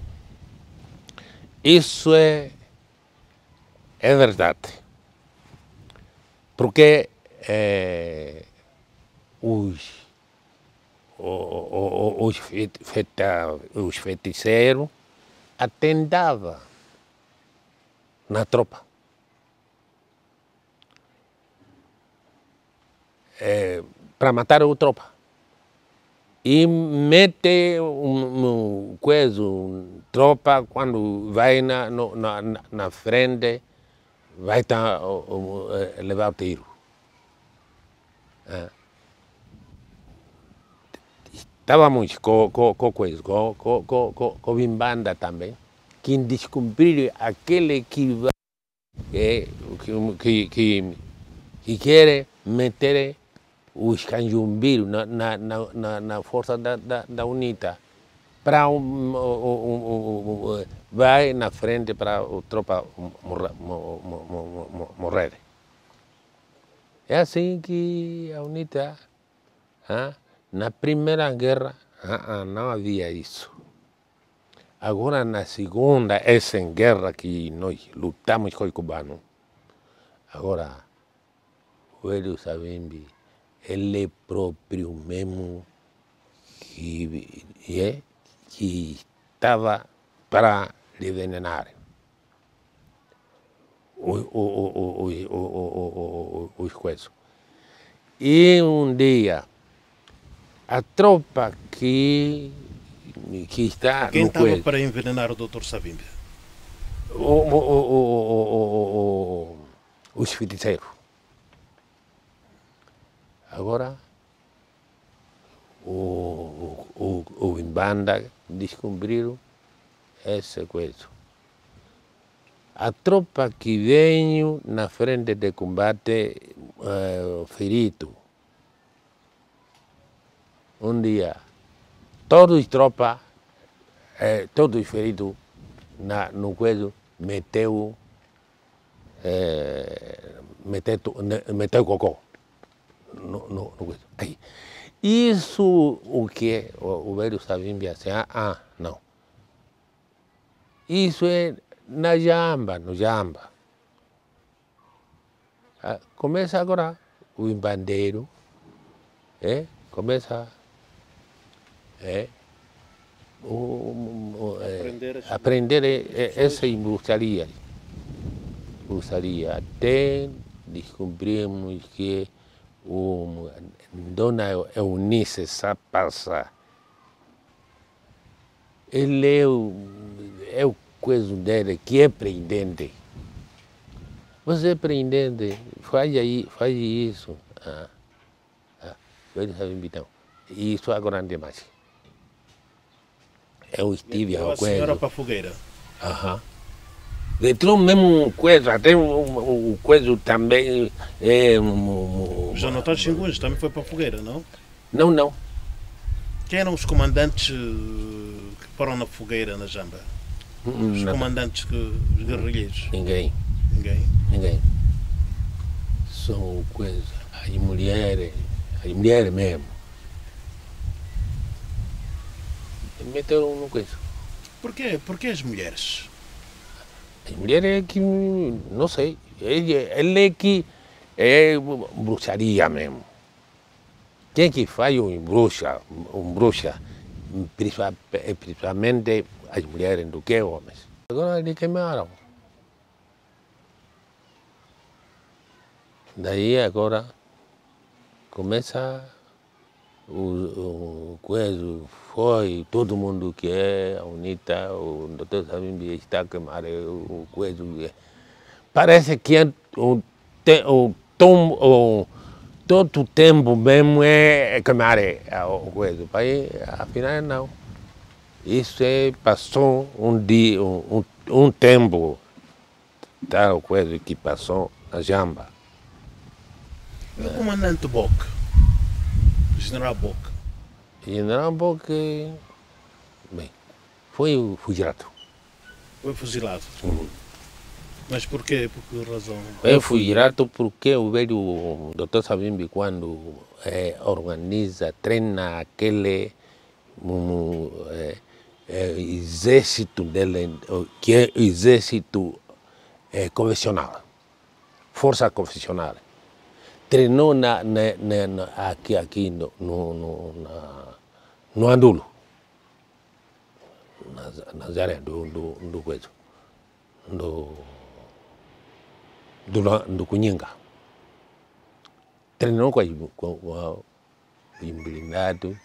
isso é, é verdade. Porque é, os, os, os feiticeiros atendavam na tropa. É, para matar a tropa e mete um, um coisa, um, tropa quando vai na, no, na, na frente, vai tá, um, levar o tiro. É. Estávamos com, com, com coisa, com, com, com, com Bimbanda também, que descobriram aquele que que, que, que, que quer meter os canjumbeiros na, na, na, na, força da, da, da UNITA para um, um, um, vai na frente para a tropa morrer. É assim que a UNITA, ah, na primeira guerra, ah, não havia isso. Agora, na segunda, essa guerra que nós lutamos com os cubanos, agora, o Hélio Savimbi, ele próprio mesmo que, é, que estava para envenenar os coisas. E um dia, a tropa que, que está Quem no estava coelho, para envenenar o Dr. Savimbi? o, o, o, os feiticeiros. Agora, o, o, o, o banda descobriram essa coisa. A tropa que veio na frente de combate uh, ferido, um dia, todos os tropas, eh, todos os feridos na, no coelho, meteu, eh, meteu, meteu cocô no, no, no Aí. Isso o que o, o velho Savimbi assim, ah, ah, não. Isso é na jamba, no jamba. Ah, começa agora o embandeiro, é? começa é, o, o, é, aprender, aprender é, essa bruxaria, bruxaria, até descobrimos que o Dona Eunice Sapassa, ele é o, é o coisa dele que é prendente. Você é prendente, faz aí, faz isso. Ah, ah, então. Isso agora não tem mais. Eu estive a senhora para a fogueira. Aham. Entrou mesmo coisa, até o, coisa também. É, um, o Jonathan Xinguns também foi para a fogueira, não? Não, não. Quem eram os comandantes eh, que foram na fogueira na Jamba? Os não. comandantes, que, os guerrilheiros? Ninguém. Ninguém? Ninguém. São coisas, as mulheres, as mulheres mesmo. Meteram no coisa. Porquê? Porquê as mulheres? As mulheres é que, não sei, ele, ele é que é bruxaria mesmo. Quem que faz um bruxa, um bruxa, principalmente as mulheres do que homens. Agora eles queimaram. Daí agora começa o, o foi, todo mundo que é a UNITA, o doutor Sabimbi está queimando o coisa. Parece que é o, o, tom, o, todo o tempo mesmo é queimar o coisa. Aí, afinal, não. Isso é, passou um dia, um, um, um tempo, tal coisa que passou na Jamba. E o comandante Bock? General Bock? General Bock, bem, foi fuzilado. Foi fuzilado. Mas por quê? Por que razão? Foi fuzilado porque o velho Dr. Sabimbi, quando eh, organiza, treina aquele um, eh, eh, exército dele, que é exército eh, convencional, força convencional. Trenó na na na, na aquí aquí no no no na no andulo na na zare do ndo do ndo kwetu. Do ndo ndo kunyinga. Trenó com a com imbili ndatu.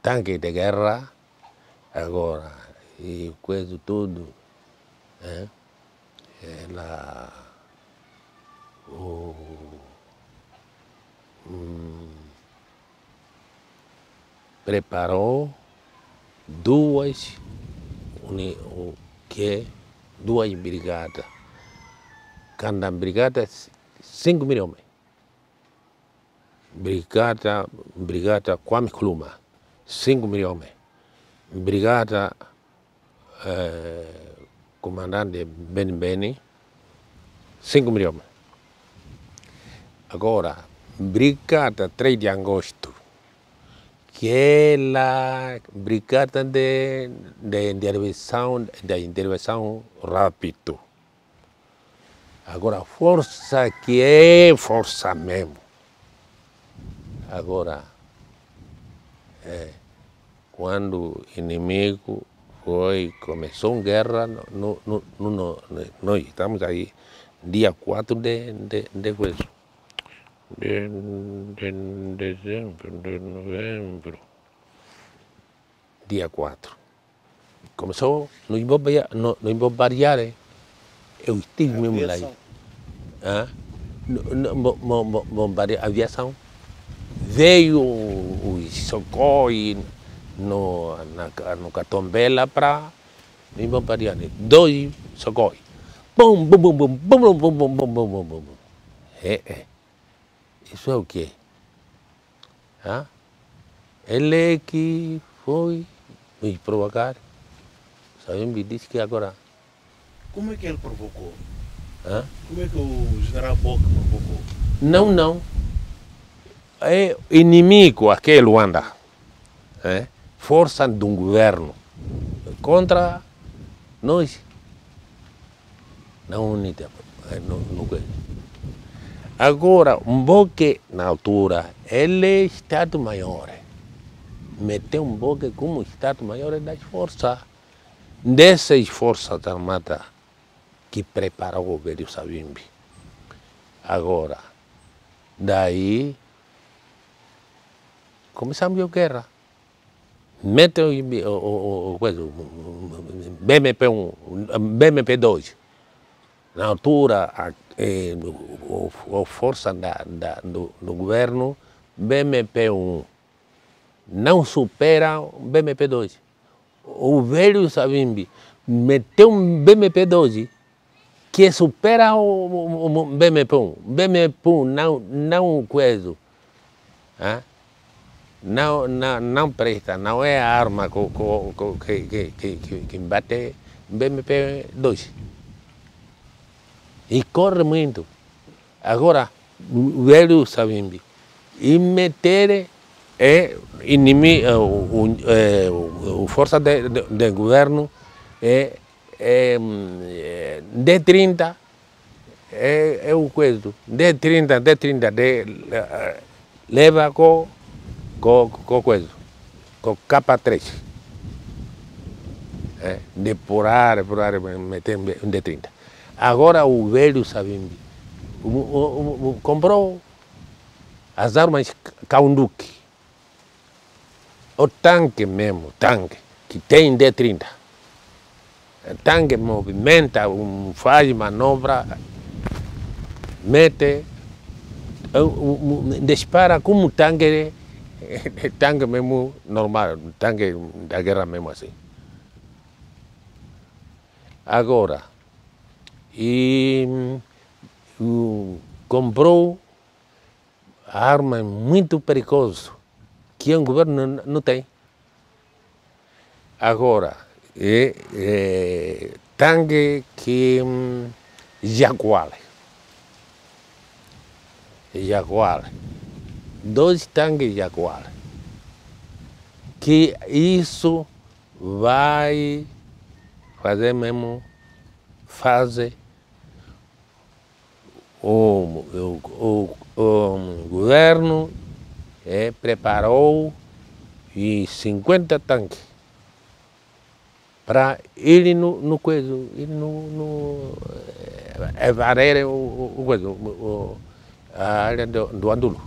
Tanque de guerra agora e coisa tudo né? ela o preparou duas, o que é duas brigadas. Cada brigada, cinco mil homens. Brigada, brigada Kwame Nkrumah, 5 mil homens. Brigada eh, comandante Ben Beni, 5 mil homens. Agora, brigada 3 de agosto, que é a brigada de, de intervenção, de intervenção rápido. Agora, força que é força mesmo. Agora, é, quando o inimigo foi, começou a guerra, no, no, no, nós estamos aí, dia 4 de, de, de, de, de dezembro, de novembro, dia 4. Começou nos bombardear, no, nos bombardear, eu estive mesmo lá. Bombardear, aviação veio os socorros no, na, no Catombela para me bombardear. Dois socorros. Bum, bum, bum, bum, bum, bum, bum, bum, bum, bum, bum, bum. É, é. Isso é o quê? Hã? Ele é que foi me provocar. Sabe, me disse que agora. Como é que ele provocou? Hã? Como é que o general Bock provocou? Não, não. É inimigo aquele Luanda. É? Força de um governo contra nós. Na unidade. é, No, no, coisa. Agora, um boque na altura, ele é Estado-Maior. Meteu um boque como Estado-Maior das forças. Dessas forças armadas que preparou o velho Savimbi. Agora, daí começamos a guerra. Mete o, o, o, o, o- o 1, BMP 2. Na altura, a, eh, o, a força da, da, do, do governo, BMP 1 não supera o BMP 2. O velho Savimbi meteu um BMP 2 que supera o, o, o BMP 1. BMP 1 não, não coisa. Hã? Não, não, não presta, não é a arma que, que, que, que, que bate BMP 2. E corre muito. Agora, o velho Savimbi, e meter é inimigo, o, o, é, o, o força de, de, de governo é, é, é D30 é, é o coisa, D30, D30, de, leva com, com, com coisa, com capa 3. É, depurar, depurar, meter um D30. Agora o velho Savimbi comprou as armas Kaunduki. O tanque mesmo, tanque, que tem D30. O tanque movimenta, um, faz manobra, mete, um, um, dispara como tanque tanque mesmo normal, tanque da guerra mesmo assim. Agora, e hum, comprou armas muito perigosas que o governo não tem. Agora, é, é, tanque que hum, Jaguar. Jaguar. Dois tanques Jaguar. Que isso vai fazer mesmo, fazer o, o, o, o governo é, preparou e 50 tanques para ele no, no coisa, ele no, no é, varrer o, o, coisa, o, a área do, do Andulo.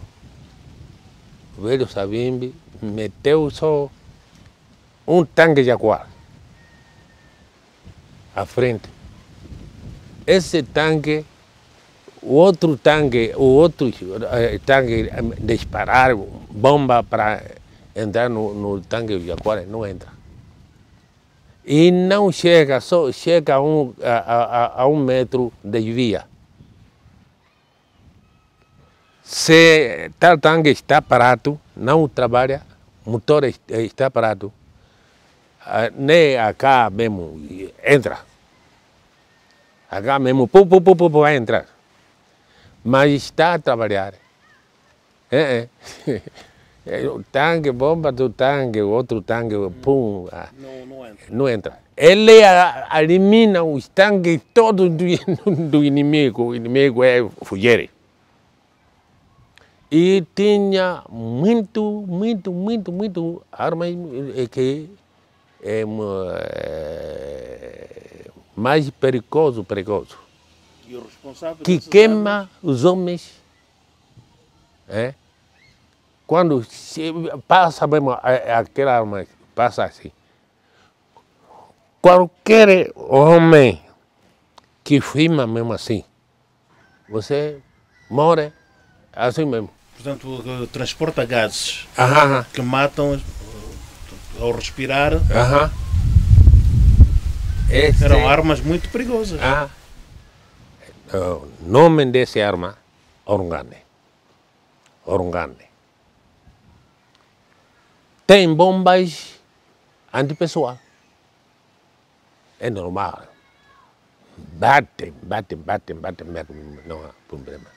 O velho Savimbi meteu só um tanque de Jaguar à frente. Esse tanque, o outro tanque, o outro eh, tanque disparar bomba para entrar no, no tanque de Jaguar não entra. E não chega, só chega a um, a, a, a um metro de via. Se tal tanque está parado, não trabalha, motor está parado, nem acá mesmo entra. Acá mesmo, pu, pu, pu, pu, vai entrar. Mas está a trabalhar. É, é. O tanque, bomba do tanque, outro tanque, pum. Não, não entra. Não entra. Ele elimina os tanques todos do, do inimigo. O inimigo é fugir. E tinha muito, muito, muito, muito armas que é, é mais perigoso, perigoso. E o responsável Que queima os homens. É? Quando se passa mesmo aquela arma, passa assim. Qualquer homem que filma mesmo assim, você morre assim mesmo. portanto, transporta gases Aham, que matam eh, ao respirar. aham. Esse- Eram armas muito perigosas. Ah, o nome dessa arma, Orungane. Orungane. Tem bombas antipessoal. É normal. Batem, batem, batem, batem, batem, não há problema.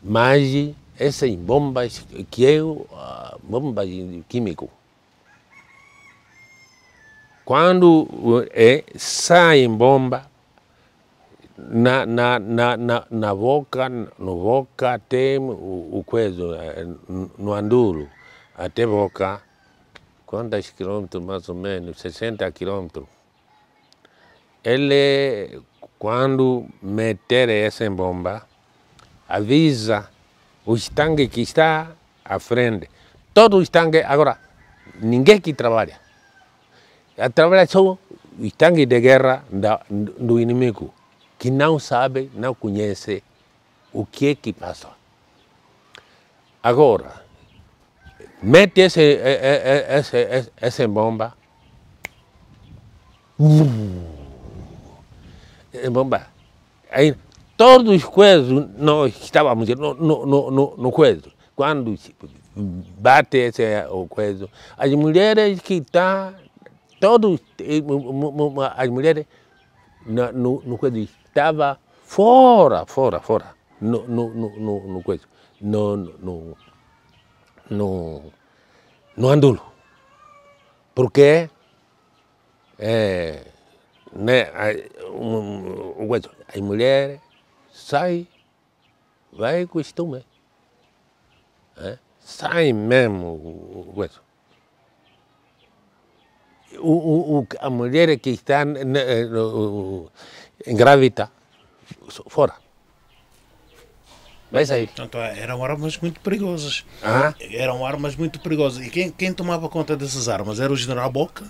Mas essas bombas que é ah, bombas químicas, quando é, sai bomba, na, na, na, na, na boca, no boca tem o, o coisa, eh, no andulo, até boca, quantos quilômetros mais ou menos? 60 quilômetros. Ele, quando meter essa bomba, avisa os tanques que está à frente. Todos os tanques, agora, ninguém que trabalha. Trabalha só tanques de guerra da, do inimigo que não sabe, não conhece o que é que passa. Agora, mete esse, e- e- e- esse, esse, essa bomba, bomba, aí todos os coisas nós estávamos no, no, no, no, coisa, quando bate esse o coisa, as mulheres que estão, todos, mu- mu- as mulheres no, no coisa, estava fora, fora, fora, no, no, no, no, coisa, no, no, no, no andulo. Porque é, né, um, um, as mulheres saem, vai costume. É, sai mesmo o, o a mulher que está no- engrávida, fora. Vai sair. Portanto, eram armas muito perigosas. Ah, Eram armas muito perigosas. E quem, quem tomava conta dessas armas? Era o general Boca?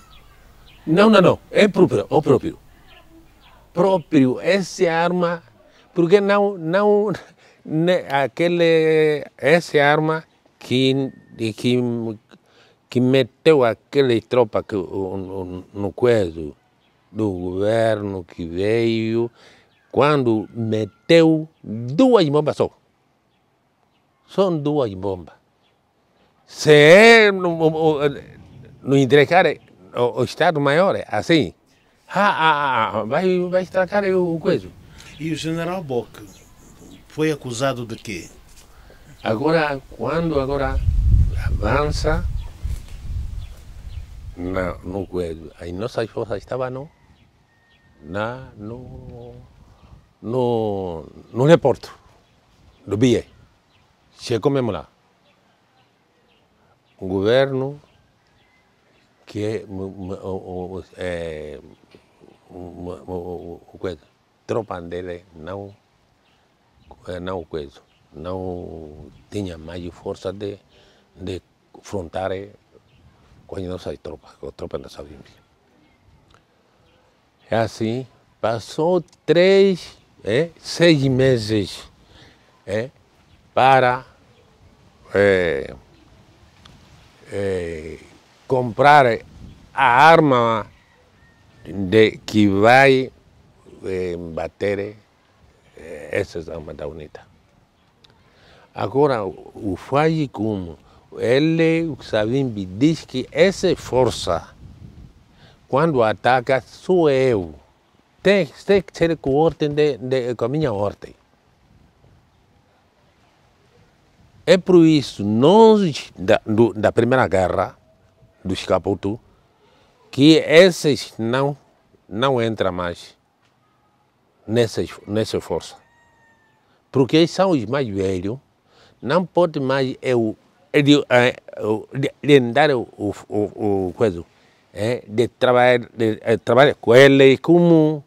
não, não, não. É próprio, o próprio. Próprio, essa arma, porque não, não, né, aquele, essa arma que, que, que meteu aquela tropa que, no, no coelho do governo que veio, quando meteu duas bombas só. São duas bombas. Se é no entregar o, o Estado-Maior, assim, ah, ah, ah, vai, vai estragar o coelho. E o general Bock foi acusado de quê? Agora, quando agora avança na, no coelho, as nossas forças estavam no, na, no, no, no reporto do BIE. Chegou mesmo lá. O governo que é, é, coisa, tropa dele não, não coisa, não tinha mais força de, de confrontar com as nossas tropas, com a tropa da Savimbi. É assim, passou três, é, seis meses é, para é, é, comprar a arma de, que vai eh, bater eh, essas armas da UNITA. Agora, o como ele, o Savimbi, diz que essa força, quando ataca, sou eu. Tem, tem que ser com, ordem de, de, com a minha ordem. É por isso, nós, da, do, da Primeira Guerra, do Caputo, que esses não, não entram mais nessas, nessa força. Porque eles são os mais velhos, não pode mais eu, eu, eu, eu, o, o, o coisa, é, de, trabalhar, de, de trabalhar com eles como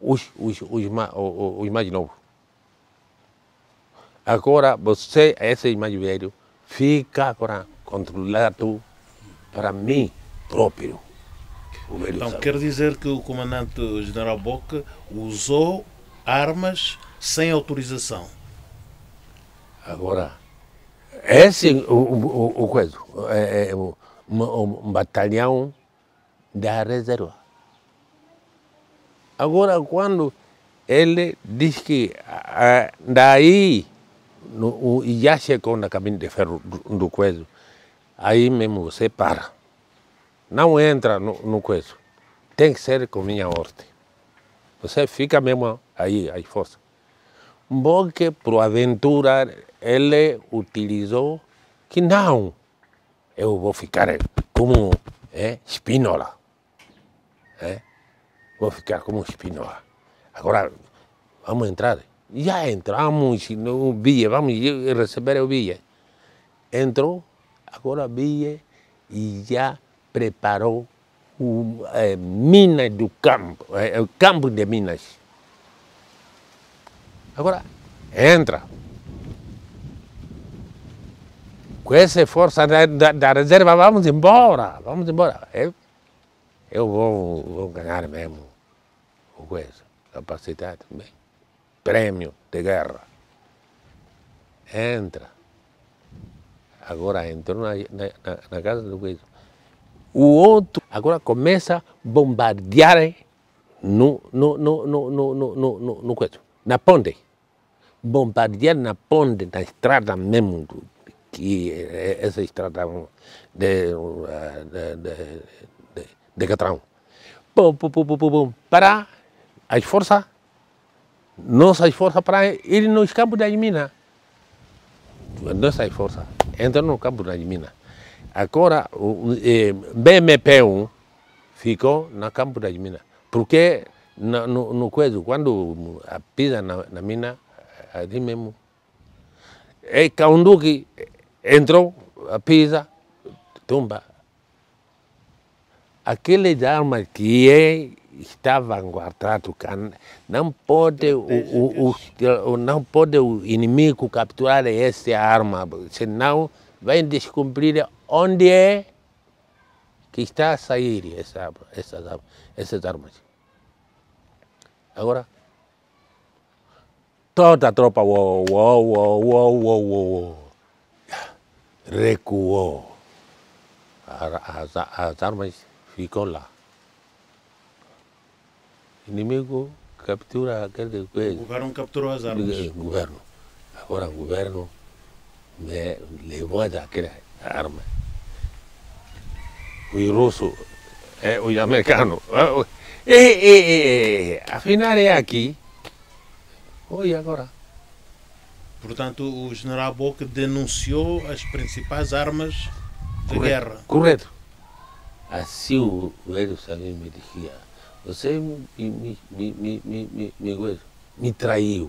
os, os, os, os, os mais novos. Agora, você, esse mais velho, fica agora controlado para mim próprio. Então quer dizer que o comandante general Boca usou armas sem autorização. Agora, esse o, o, o coisa, é, é um, um, batalhão da reserva. Agora, quando ele diz que ah, daí no, já chegou na cabine de ferro do, do aí mesmo você para. Não entra no, no. Tem que ser com minha ordem. Você fica mesmo aí, aí força. Bom que, por aventura, ele utilizou que não, eu vou ficar como é, espínola. É? Vou ficar como espínola. Agora, vamos entrar. Já entramos no Via, vamos receber o Via. Entrou, agora Via e já preparou o é, do campo, é, o campo de Minas. Agora, entra. Com essa força da, da, da reserva, vamos embora, vamos embora. Eu, eu vou, vou ganhar mesmo o coisa, capacidade, bem, prêmio de guerra. Entra. Agora entrou na, na, na casa do coisa. O outro agora começa a bombardear no, no, no, no, no, no, no, no coisa, na ponte. Bombardear na ponte, na estrada mesmo, que eh, essa estrada de, eh, de, de de, de Catrão. Pum, pum, pum, pum, pum, para as forças nossas forças para ir nos campos das minas. Nossas forças entram no campo das minas. Agora, o eh, BMP1 ficou no campo das minas. Porque no, no, no coisa, quando pisa na, na mina, ali mesmo, é Kaunduki entrou, pisa, tumba. Aquelas armas que é estava guardado, não pode o, o, o, não pode o inimigo capturar essa arma, senão vai descobrir onde é que está a sair essa, essas, essas armas. Agora, toda a tropa, uou, uou, uou, uou, uou, uou. recuou. As, as armas O inimigo captura aquele O governo capturou as armas. O governo. Agora o governo levou daquela arma. O russo, é, o americano. E, e, e, afinal é aqui. Oi, agora. Portanto, o general Boca denunciou as principais armas de Correto. guerra. Correto. Assim o velho Salim me dizia, você me, me, me, me, me, me, traiu.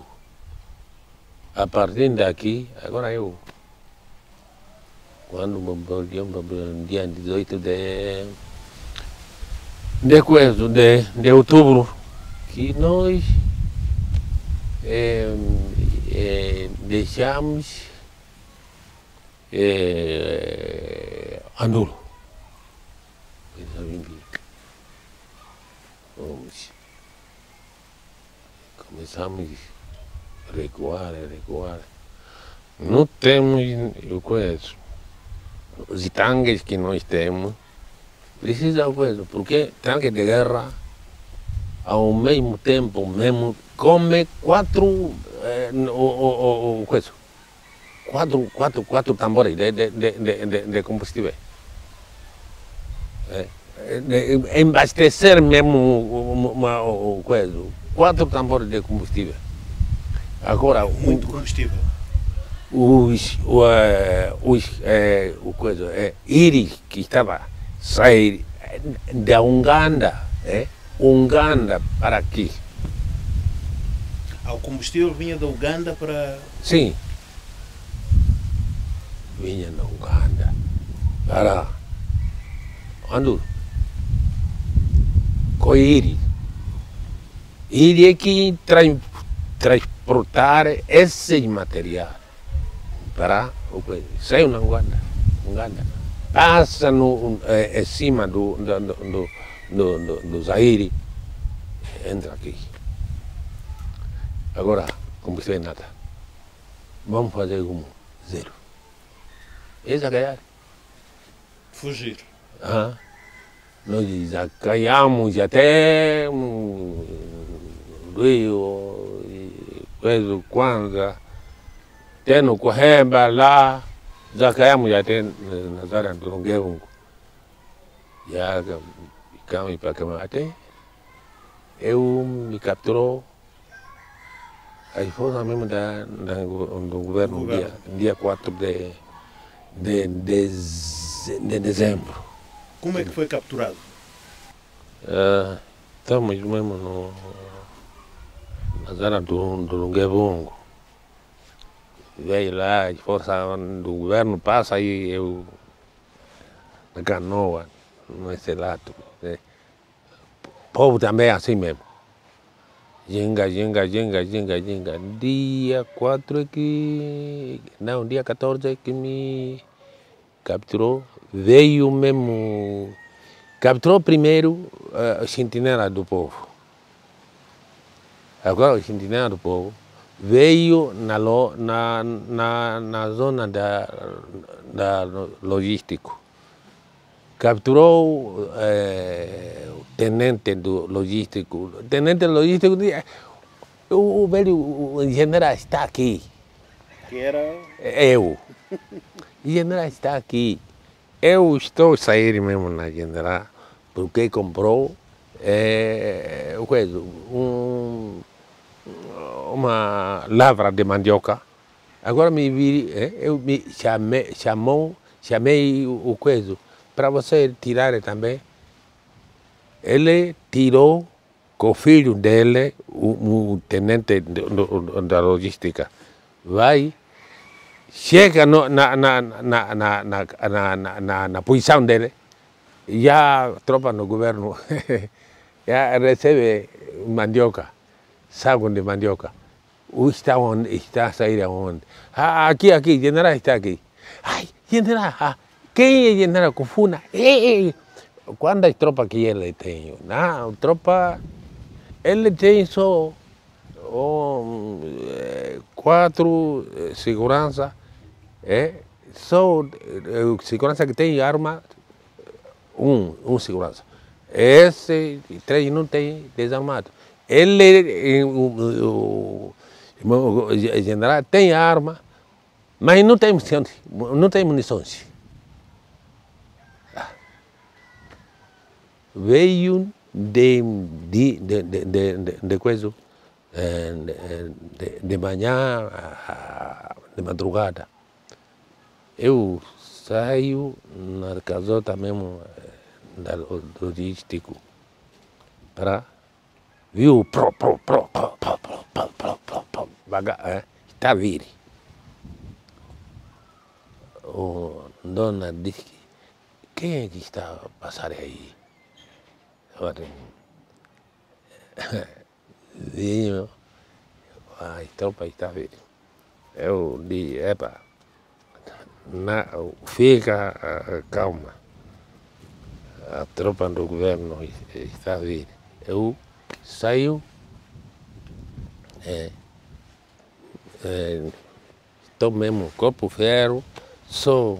A partir daqui, agora eu, quando no dia 18 de, de, coisa, de, de outubro, que nós deixamos eh, anulo. Vamos. Começamos a recuar, a recuar. Não temos, eu conheço, os tanques que nós temos, precisa coisa, porque tanque de guerra, ao mesmo tempo, mesmo, come quatro, eh, o, o, o, quatro, quatro, quatro tambores de, de, de, de- de combustível. É, é, é, abastecer mesmo uma, uma- o- coisa, quatro tambores de combustível. Agora, Muito combustível. os, o, eh, os eh, o coisa, é, íris que estava sair da Uganda, é, Uganda para aqui. Ah, o combustível vinha da Uganda para. Sim. Vinha na Uganda. Para. Ando. Com íris. Íris é que tran, transportar esse material para o que saiu na Uganda. Uganda. Passa no, eh, em cima do, do, do, do, do, do, Zaire, entra aqui. Agora, combustível nada. Vamos fazer como? Zero. Essa ganhar. fugir. ha? Nogi zakayamuja te lwio kwezo kwanza teno kuhemba la zakayamuja te nazara ndulunge ungu yaga ikama ipakamate eu me capturou aí foi na mesmo da, da do governo, dia dia 4 de de, de, de dezembro Como é que foi capturado? Ah, estamos mesmo no, na zona do, do Lunguebungo. Veio lá, as forças do governo passa e eu na canoa, nesse lado. né? O povo também é assim mesmo. Ginga, ginga, ginga, ginga, ginga. Dia 4 é que. Não, dia 14 é que me capturou. Veio mesmo. Capturou primeiro o sentinela do povo. Agora o sentinela do povo veio na, lo, na, na, na zona da, da logístico. Capturou eh, o tenente do logístico. O tenente logístico disse, o, o velho o general está aqui. Que era. Eu. O general está aqui. Eu estou a sair mesmo na general porque comprou o coisa, um, uma lavra de mandioca. Agora me vi, eh, eu me chamei, chamou, chamei o, coisa para você tirar também. Ele tirou com o filho dele, o, o tenente da logística. Vai chega no, na, na, na, na, na, posição dele, já tropa no governo já recebe mandioca, saco de mandioca. O está onde está a sair aonde? Ah, aqui, aqui, general está aqui. Ai, general, ah, quem é general Kufuna? Eh, eh. Quantas tropas que ele tem? Não, tropa, ele tem só eh, quatro eh, é, só eh, segurança que tem arma, um, um segurança. Esse três não tem desarmado. Ele, eh, o, o, o general, tem arma, mas não tem munições. Não tem munições. Veio de, de, de, de, de, de coisa, de, de manhã, de madrugada. Eu saio na casota mesmo da logístico para viu? Pro pro pro pro pro pro pro pro pro pro está vir o dona disse quem é que está a passar aí? Vinho a tropa está vindo eu disse epa na, fica calma a tropa do governo está a vir. Eu saio, é, é, estou mesmo corpo ferro, só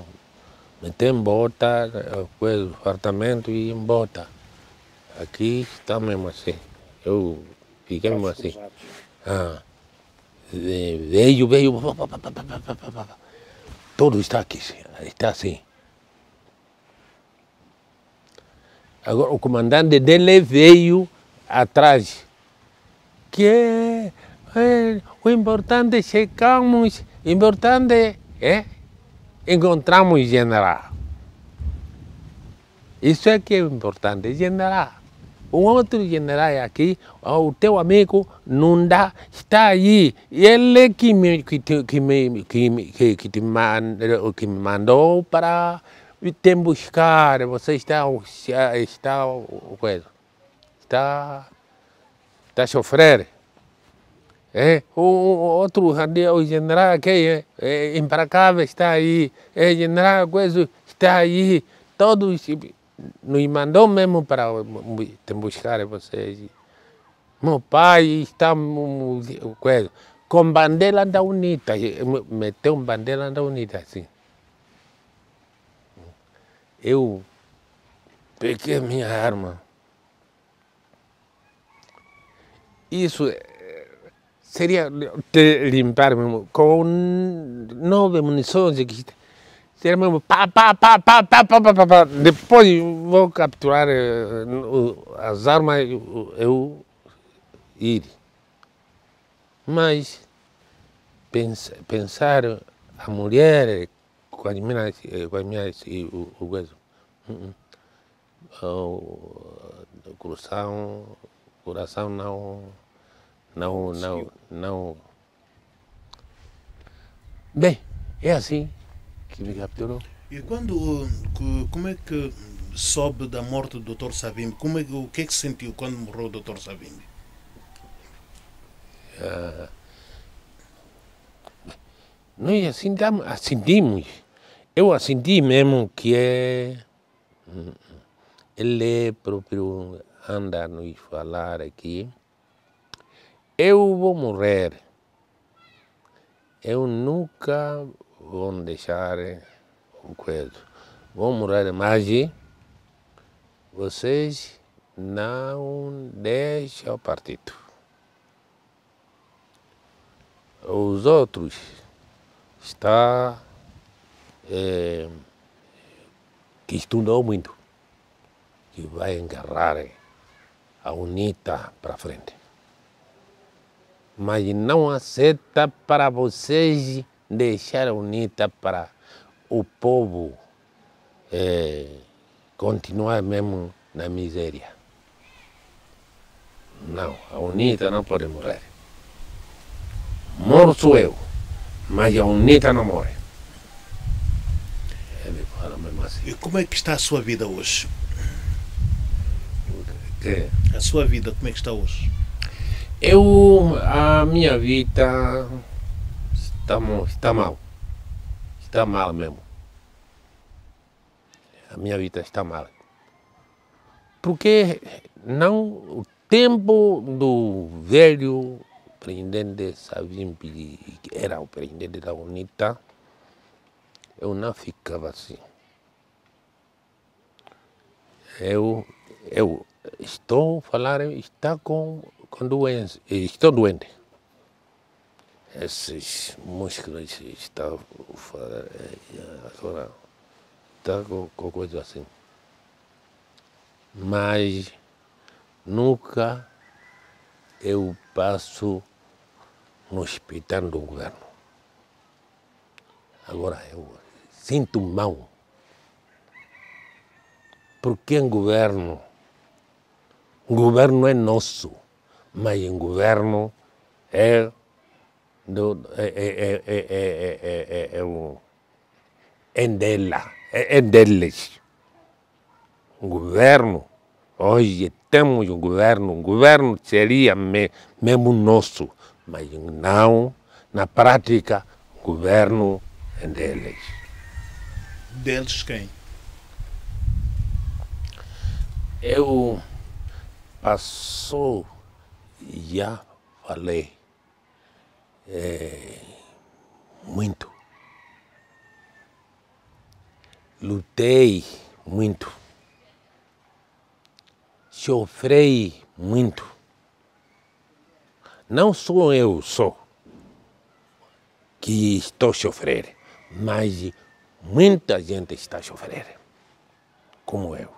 meter em bota, coisa, apartamento e em bota. Aqui está mesmo assim. Eu fiquei mesmo assim. Ah, veio, veio, todo está aqui, está assim. Agora, o comandante dele veio atrás. Que é, é o importante é chegamos, o importante é encontramos general. Isso é que é importante, general. Um outro general aqui, o teu amigo não dá, está aí. Ele que me, que, que, me, que, que, que, te mandou, que me mandou para tem buscar, você está, está, coisa, está, está a sofrer. É, o, outro o general que é, é implacável está aí, é general coisa está aí, todos nos mandou mesmo para te buscar vocês. Meu pai está coisa, com bandeira da UNITA, meteu bandeira da UNITA assim eu peguei minha arma. Isso eh, seria limpar mesmo com nove munições que mesmo pá, pá, pá, pá, pá, pá, pá, pá, pá. Depois vou capturar uh, as armas eu, eu ir. Mas pensar a mulher com as minhas, com as minhas o, o coisa. Uh -uh. O coração, coração não, não, não, não. Bem, é assim que me capturou. E quando, como é que soube da morte do Dr. Savimbi? Como é, o que é que sentiu quando morreu o Dr. Savimbi? Uh, nós assentamos, assentimos. Eu assenti mesmo que é. Ele próprio anda nos falar aqui. Eu vou morrer. Eu nunca vou deixar o coisa. Vou morrer, mas vocês não deixam o partido. Os outros está é, que estudou muito, que vai engarrar a UNITA para frente. Mas não aceita para vocês deixar a UNITA para o povo é, continuar mesmo na miséria. Não, a UNITA não pode morrer. Morro sou eu, mas a UNITA não morre. Ele fala mesmo assim. E como é que está a sua vida hoje? Que? A sua vida, como é que está hoje? Eu, a minha vida está, está mal. Está mal mesmo. A minha vida está mal. Porque não o tempo do velho presidente Savimbi, que era o presidente da UNITA, eu não ficava assim. Eu, eu estou falar, está com, com doença, estou doente. Esses músculos estão agora está com, com coisa assim. Mas nunca eu passo no hospital do governo. Agora eu sinto mal. Porque o governo, o governo é nosso, mas o governo é, do, é, é, é, é, é, é, um, é dela, é, é deles. O governo, hoje temos um governo, um governo seria me, mesmo nosso, mas não, na prática, o governo é deles. Deles quem? Eu passou, já falei, é, muito. Lutei muito. Sofrei muito. Não sou eu só que estou a sofrer, mas muita gente está a sofrer, como eu.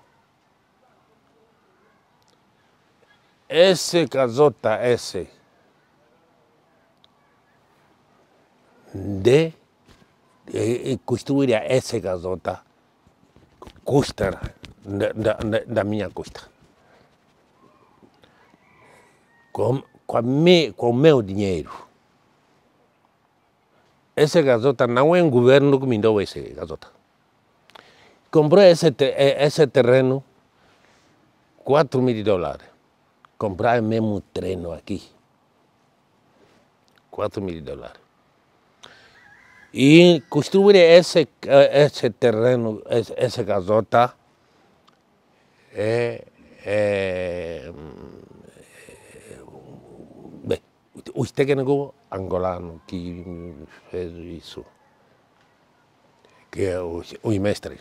Esse casota, esse, de, de construir esse casota, custa da, da, da minha custa. Com, com, me, com o meu dinheiro. Esse gasota não é um governo que me deu esse gasota. Comprei esse, esse terreno, 4 mil dólares. Comprar mesmo treino aqui. 4 mil dólares. E construir esse, esse terreno, esse, esse gasota, é, é, bem, os técnicos angolanos que fez isso, que é os mestres,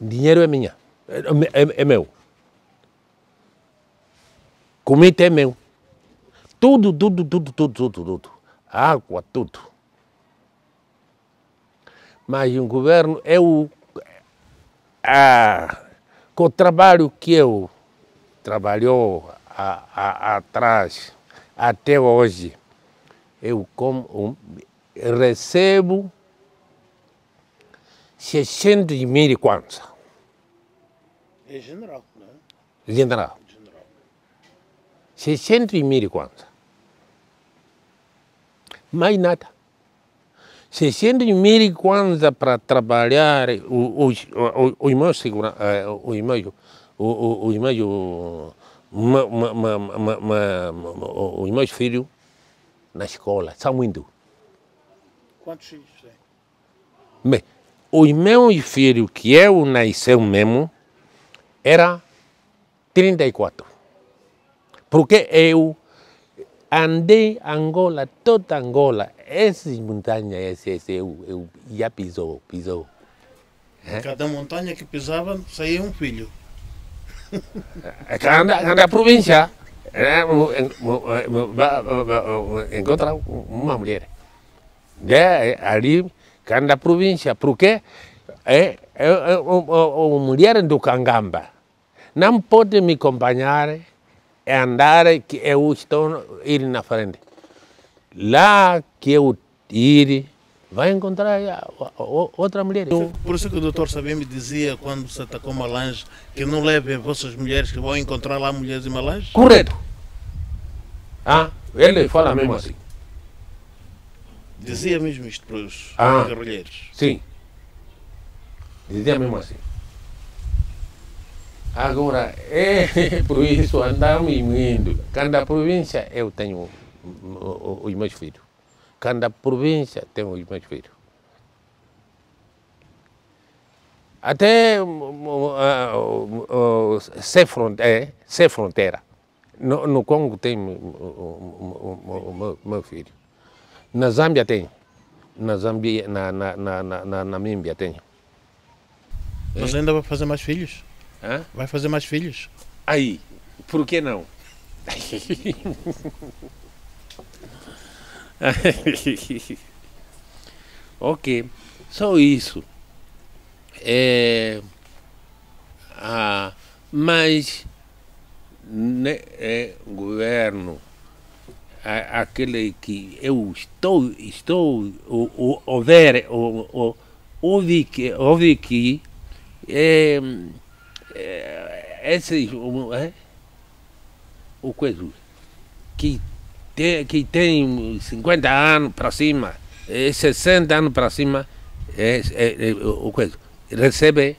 o dinheiro é minha, é, é, é meu. Comida é meu. Tudo, tudo, tudo, tudo, tudo, tudo. Água, tudo. Mas o governo, eu, ah, com o trabalho que eu trabalhou a, a, atrás até hoje, eu como, recebo 600 mil kwanza. É general, não é? General. General. 600 mil kwanza. Mais nada. 600 mil kwanza para trabalhar os, os, os meus seguranças, os meus, os meus, os meus filhos na escola, são muito. Quantos filhos tem? Bem, os meus filhos que eu nasceu mesmo, era 34. Porque eu andei Angola, toda Angola, essas montanhas, esse, esse, eu, eu já pisou, pisou. Cada montanha que pisava saía um filho. Cada, cada província eh, encontra uma mulher. É, ali, cada província, porque é, é, é uma mulher do Cangamba não pode me acompanhar e andar que eu estou ir na frente. Lá que eu ir, vai encontrar outra mulher. Por isso que o doutor Sabem me dizia, quando você atacou Malange, que não leve vossas mulheres, que vão encontrar lá mulheres em Malange? Correto. Ah, ele fala mesmo assim. Dizia mesmo isto para os Ah. guerrilheiros. Sim. Dizia mesmo assim. Agora, é por isso andamos indo. Cada província eu tenho os meus filhos. Cada província tem os meus filhos. Até uh, uh, sem, fronteira, sem fronteira. No, no Congo tem o meu filho. Na Zâmbia tem. na Zambia, na, na, na, na, na Namíbia tenho. Mas ainda vai fazer mais filhos? Hã? Vai fazer mais filhos? Aí, por que não? ok, só isso. É, ah, mas né, é, governo, a- aquele que eu estou, estou o, o, o o, que, ouvi que é, é, esses, é, o coisa, que que tem 50 anos para cima, é, 60 anos para cima, é, é, é, o coisa, recebe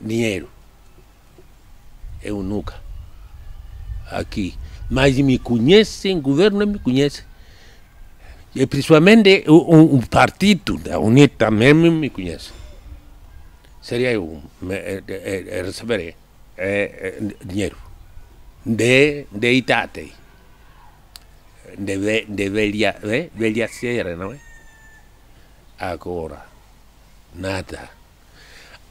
dinheiro. Eu nunca. Aqui. Mas me conhecem, o governo me conhece. E principalmente o partido da UNITA mesmo me conhece. Seria eu é, é, é, receber é, é, dinheiro de, de Itate. De, ve- de velha, é? velha sera, não é? Agora, nada.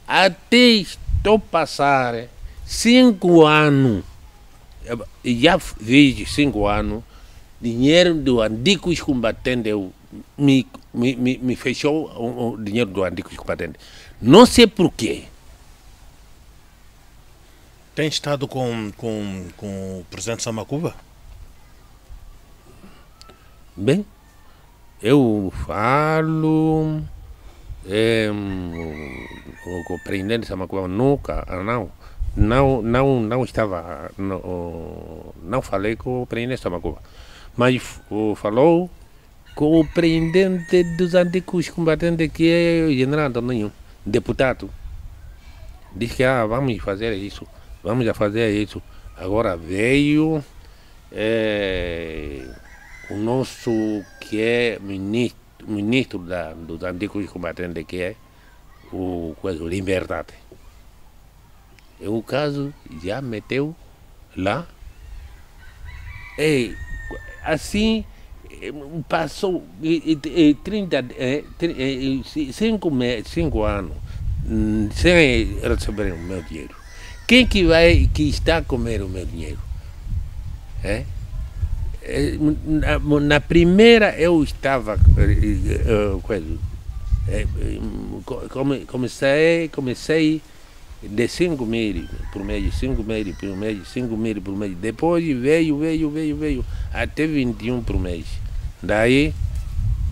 Até estou passar cinco anos, eh, já fiz cinco anos, dinheiro do antigos combatentes eu- me, me, me, me fechou o, o dinheiro do antigos combatentes. Não sei porquê. Tem estado com, com, com o presidente Samacuba? Bem, eu falo. É, o, o presidente Samacuba nunca, ah, não, não, não, não estava, não, não falei com o presidente Samacuba, mas o, falou com o presidente dos antigos combatentes que é o general Antoninho, deputado. Diz que ah, vamos fazer isso, vamos fazer isso. Agora veio é, o nosso que é ministro, ministro da, dos antigos combatentes, que é o, coisa, Liberdade. E o caso já meteu lá. E, assim, passou eh, eh, 30, eh, tri- eh, ci- cinco, me- cinco anos hum, sem receber o meu dinheiro. Quem que vai, que está a comer o meu dinheiro? É? Eh, Na, na primeira eu estava eh, eh, coisa, eh, eh, co- come- comecei comecei de 5 mil por mês, 5 mil por mês, 5 mil por mês. Depois veio, veio, veio, veio, até 21 por mês. Daí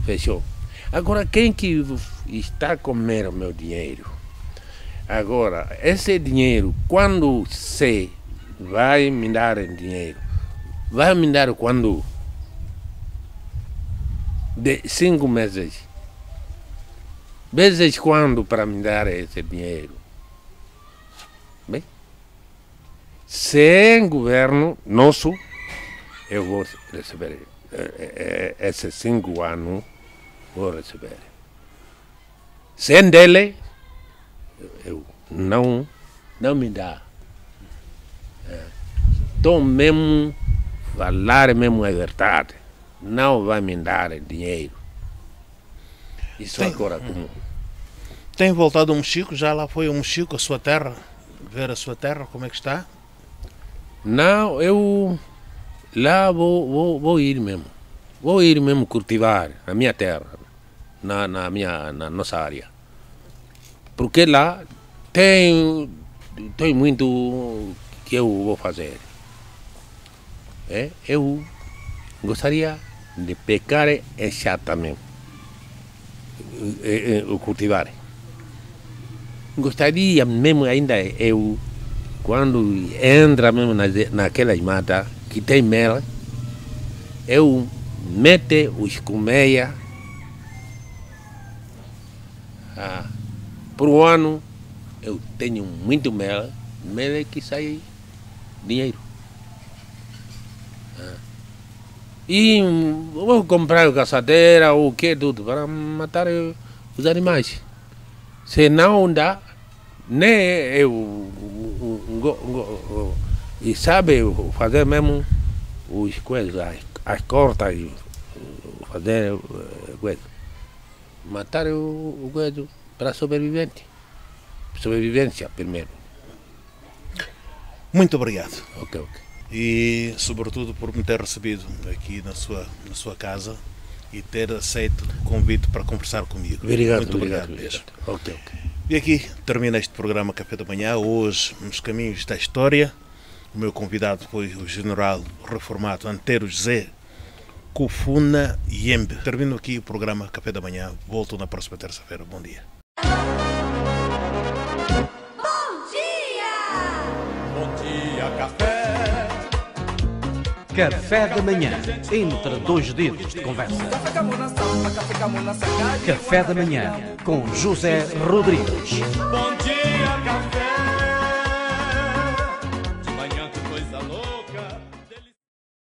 fechou. Agora, quem que está comer o meu dinheiro? Agora, esse dinheiro, quando você vai me dar dinheiro, vai me dar quando? De cinco meses. Vezes quando para me dar esse dinheiro? Bem, sem governo nosso, eu vou receber eh, eh, esses cinco anos, vou receber. Sem dele, eu não, não me dá. Estou mesmo, falar mesmo a verdade, não vai me dar dinheiro. Isso Tem- agora como Tem voltado ao Mexico? Já lá foi ao Mexico, a sua terra? Ver a sua terra, como é que está? Não, eu lá vou, vou, vou ir mesmo. Vou ir mesmo cultivar a minha terra, na, na minha na nossa área. Porque lá tem, tem muito que eu vou fazer. É, eu gostaria de pecar mesmo. É, é, o cultivar. Gostaria mesmo ainda eu quando entra mesmo naquelas matas que tem mel, eu mete os colmeias ah, por um ano eu tenho muito mel, mel é que sai dinheiro. Ah. E vou comprar caçadeira ou o que tudo para matar os animais. Se não dá, nem eu e sabe fazer mesmo os coisas, as, as cortas, fazer eh, coisa. matar o, o coelho para sobrevivente. Sobrevivência primeiro. Muito obrigado. Ok, ok. E, sobretudo, por me ter recebido aqui na sua, na sua casa e ter aceito o convite para conversar comigo. Obrigado, Muito obrigado, obrigado mesmo. obrigado. Ok, ok. E aqui termina este programa Café da Manhã, hoje nos caminhos da história. O meu convidado foi o general reformado Antero José Kufuna Yembe. Termino aqui o programa Café da Manhã. Volto na próxima terça-feira. Bom dia. Café da manhã. Entre dois dedos de conversa. Café da manhã com José Rodrigues. Bom dia, café.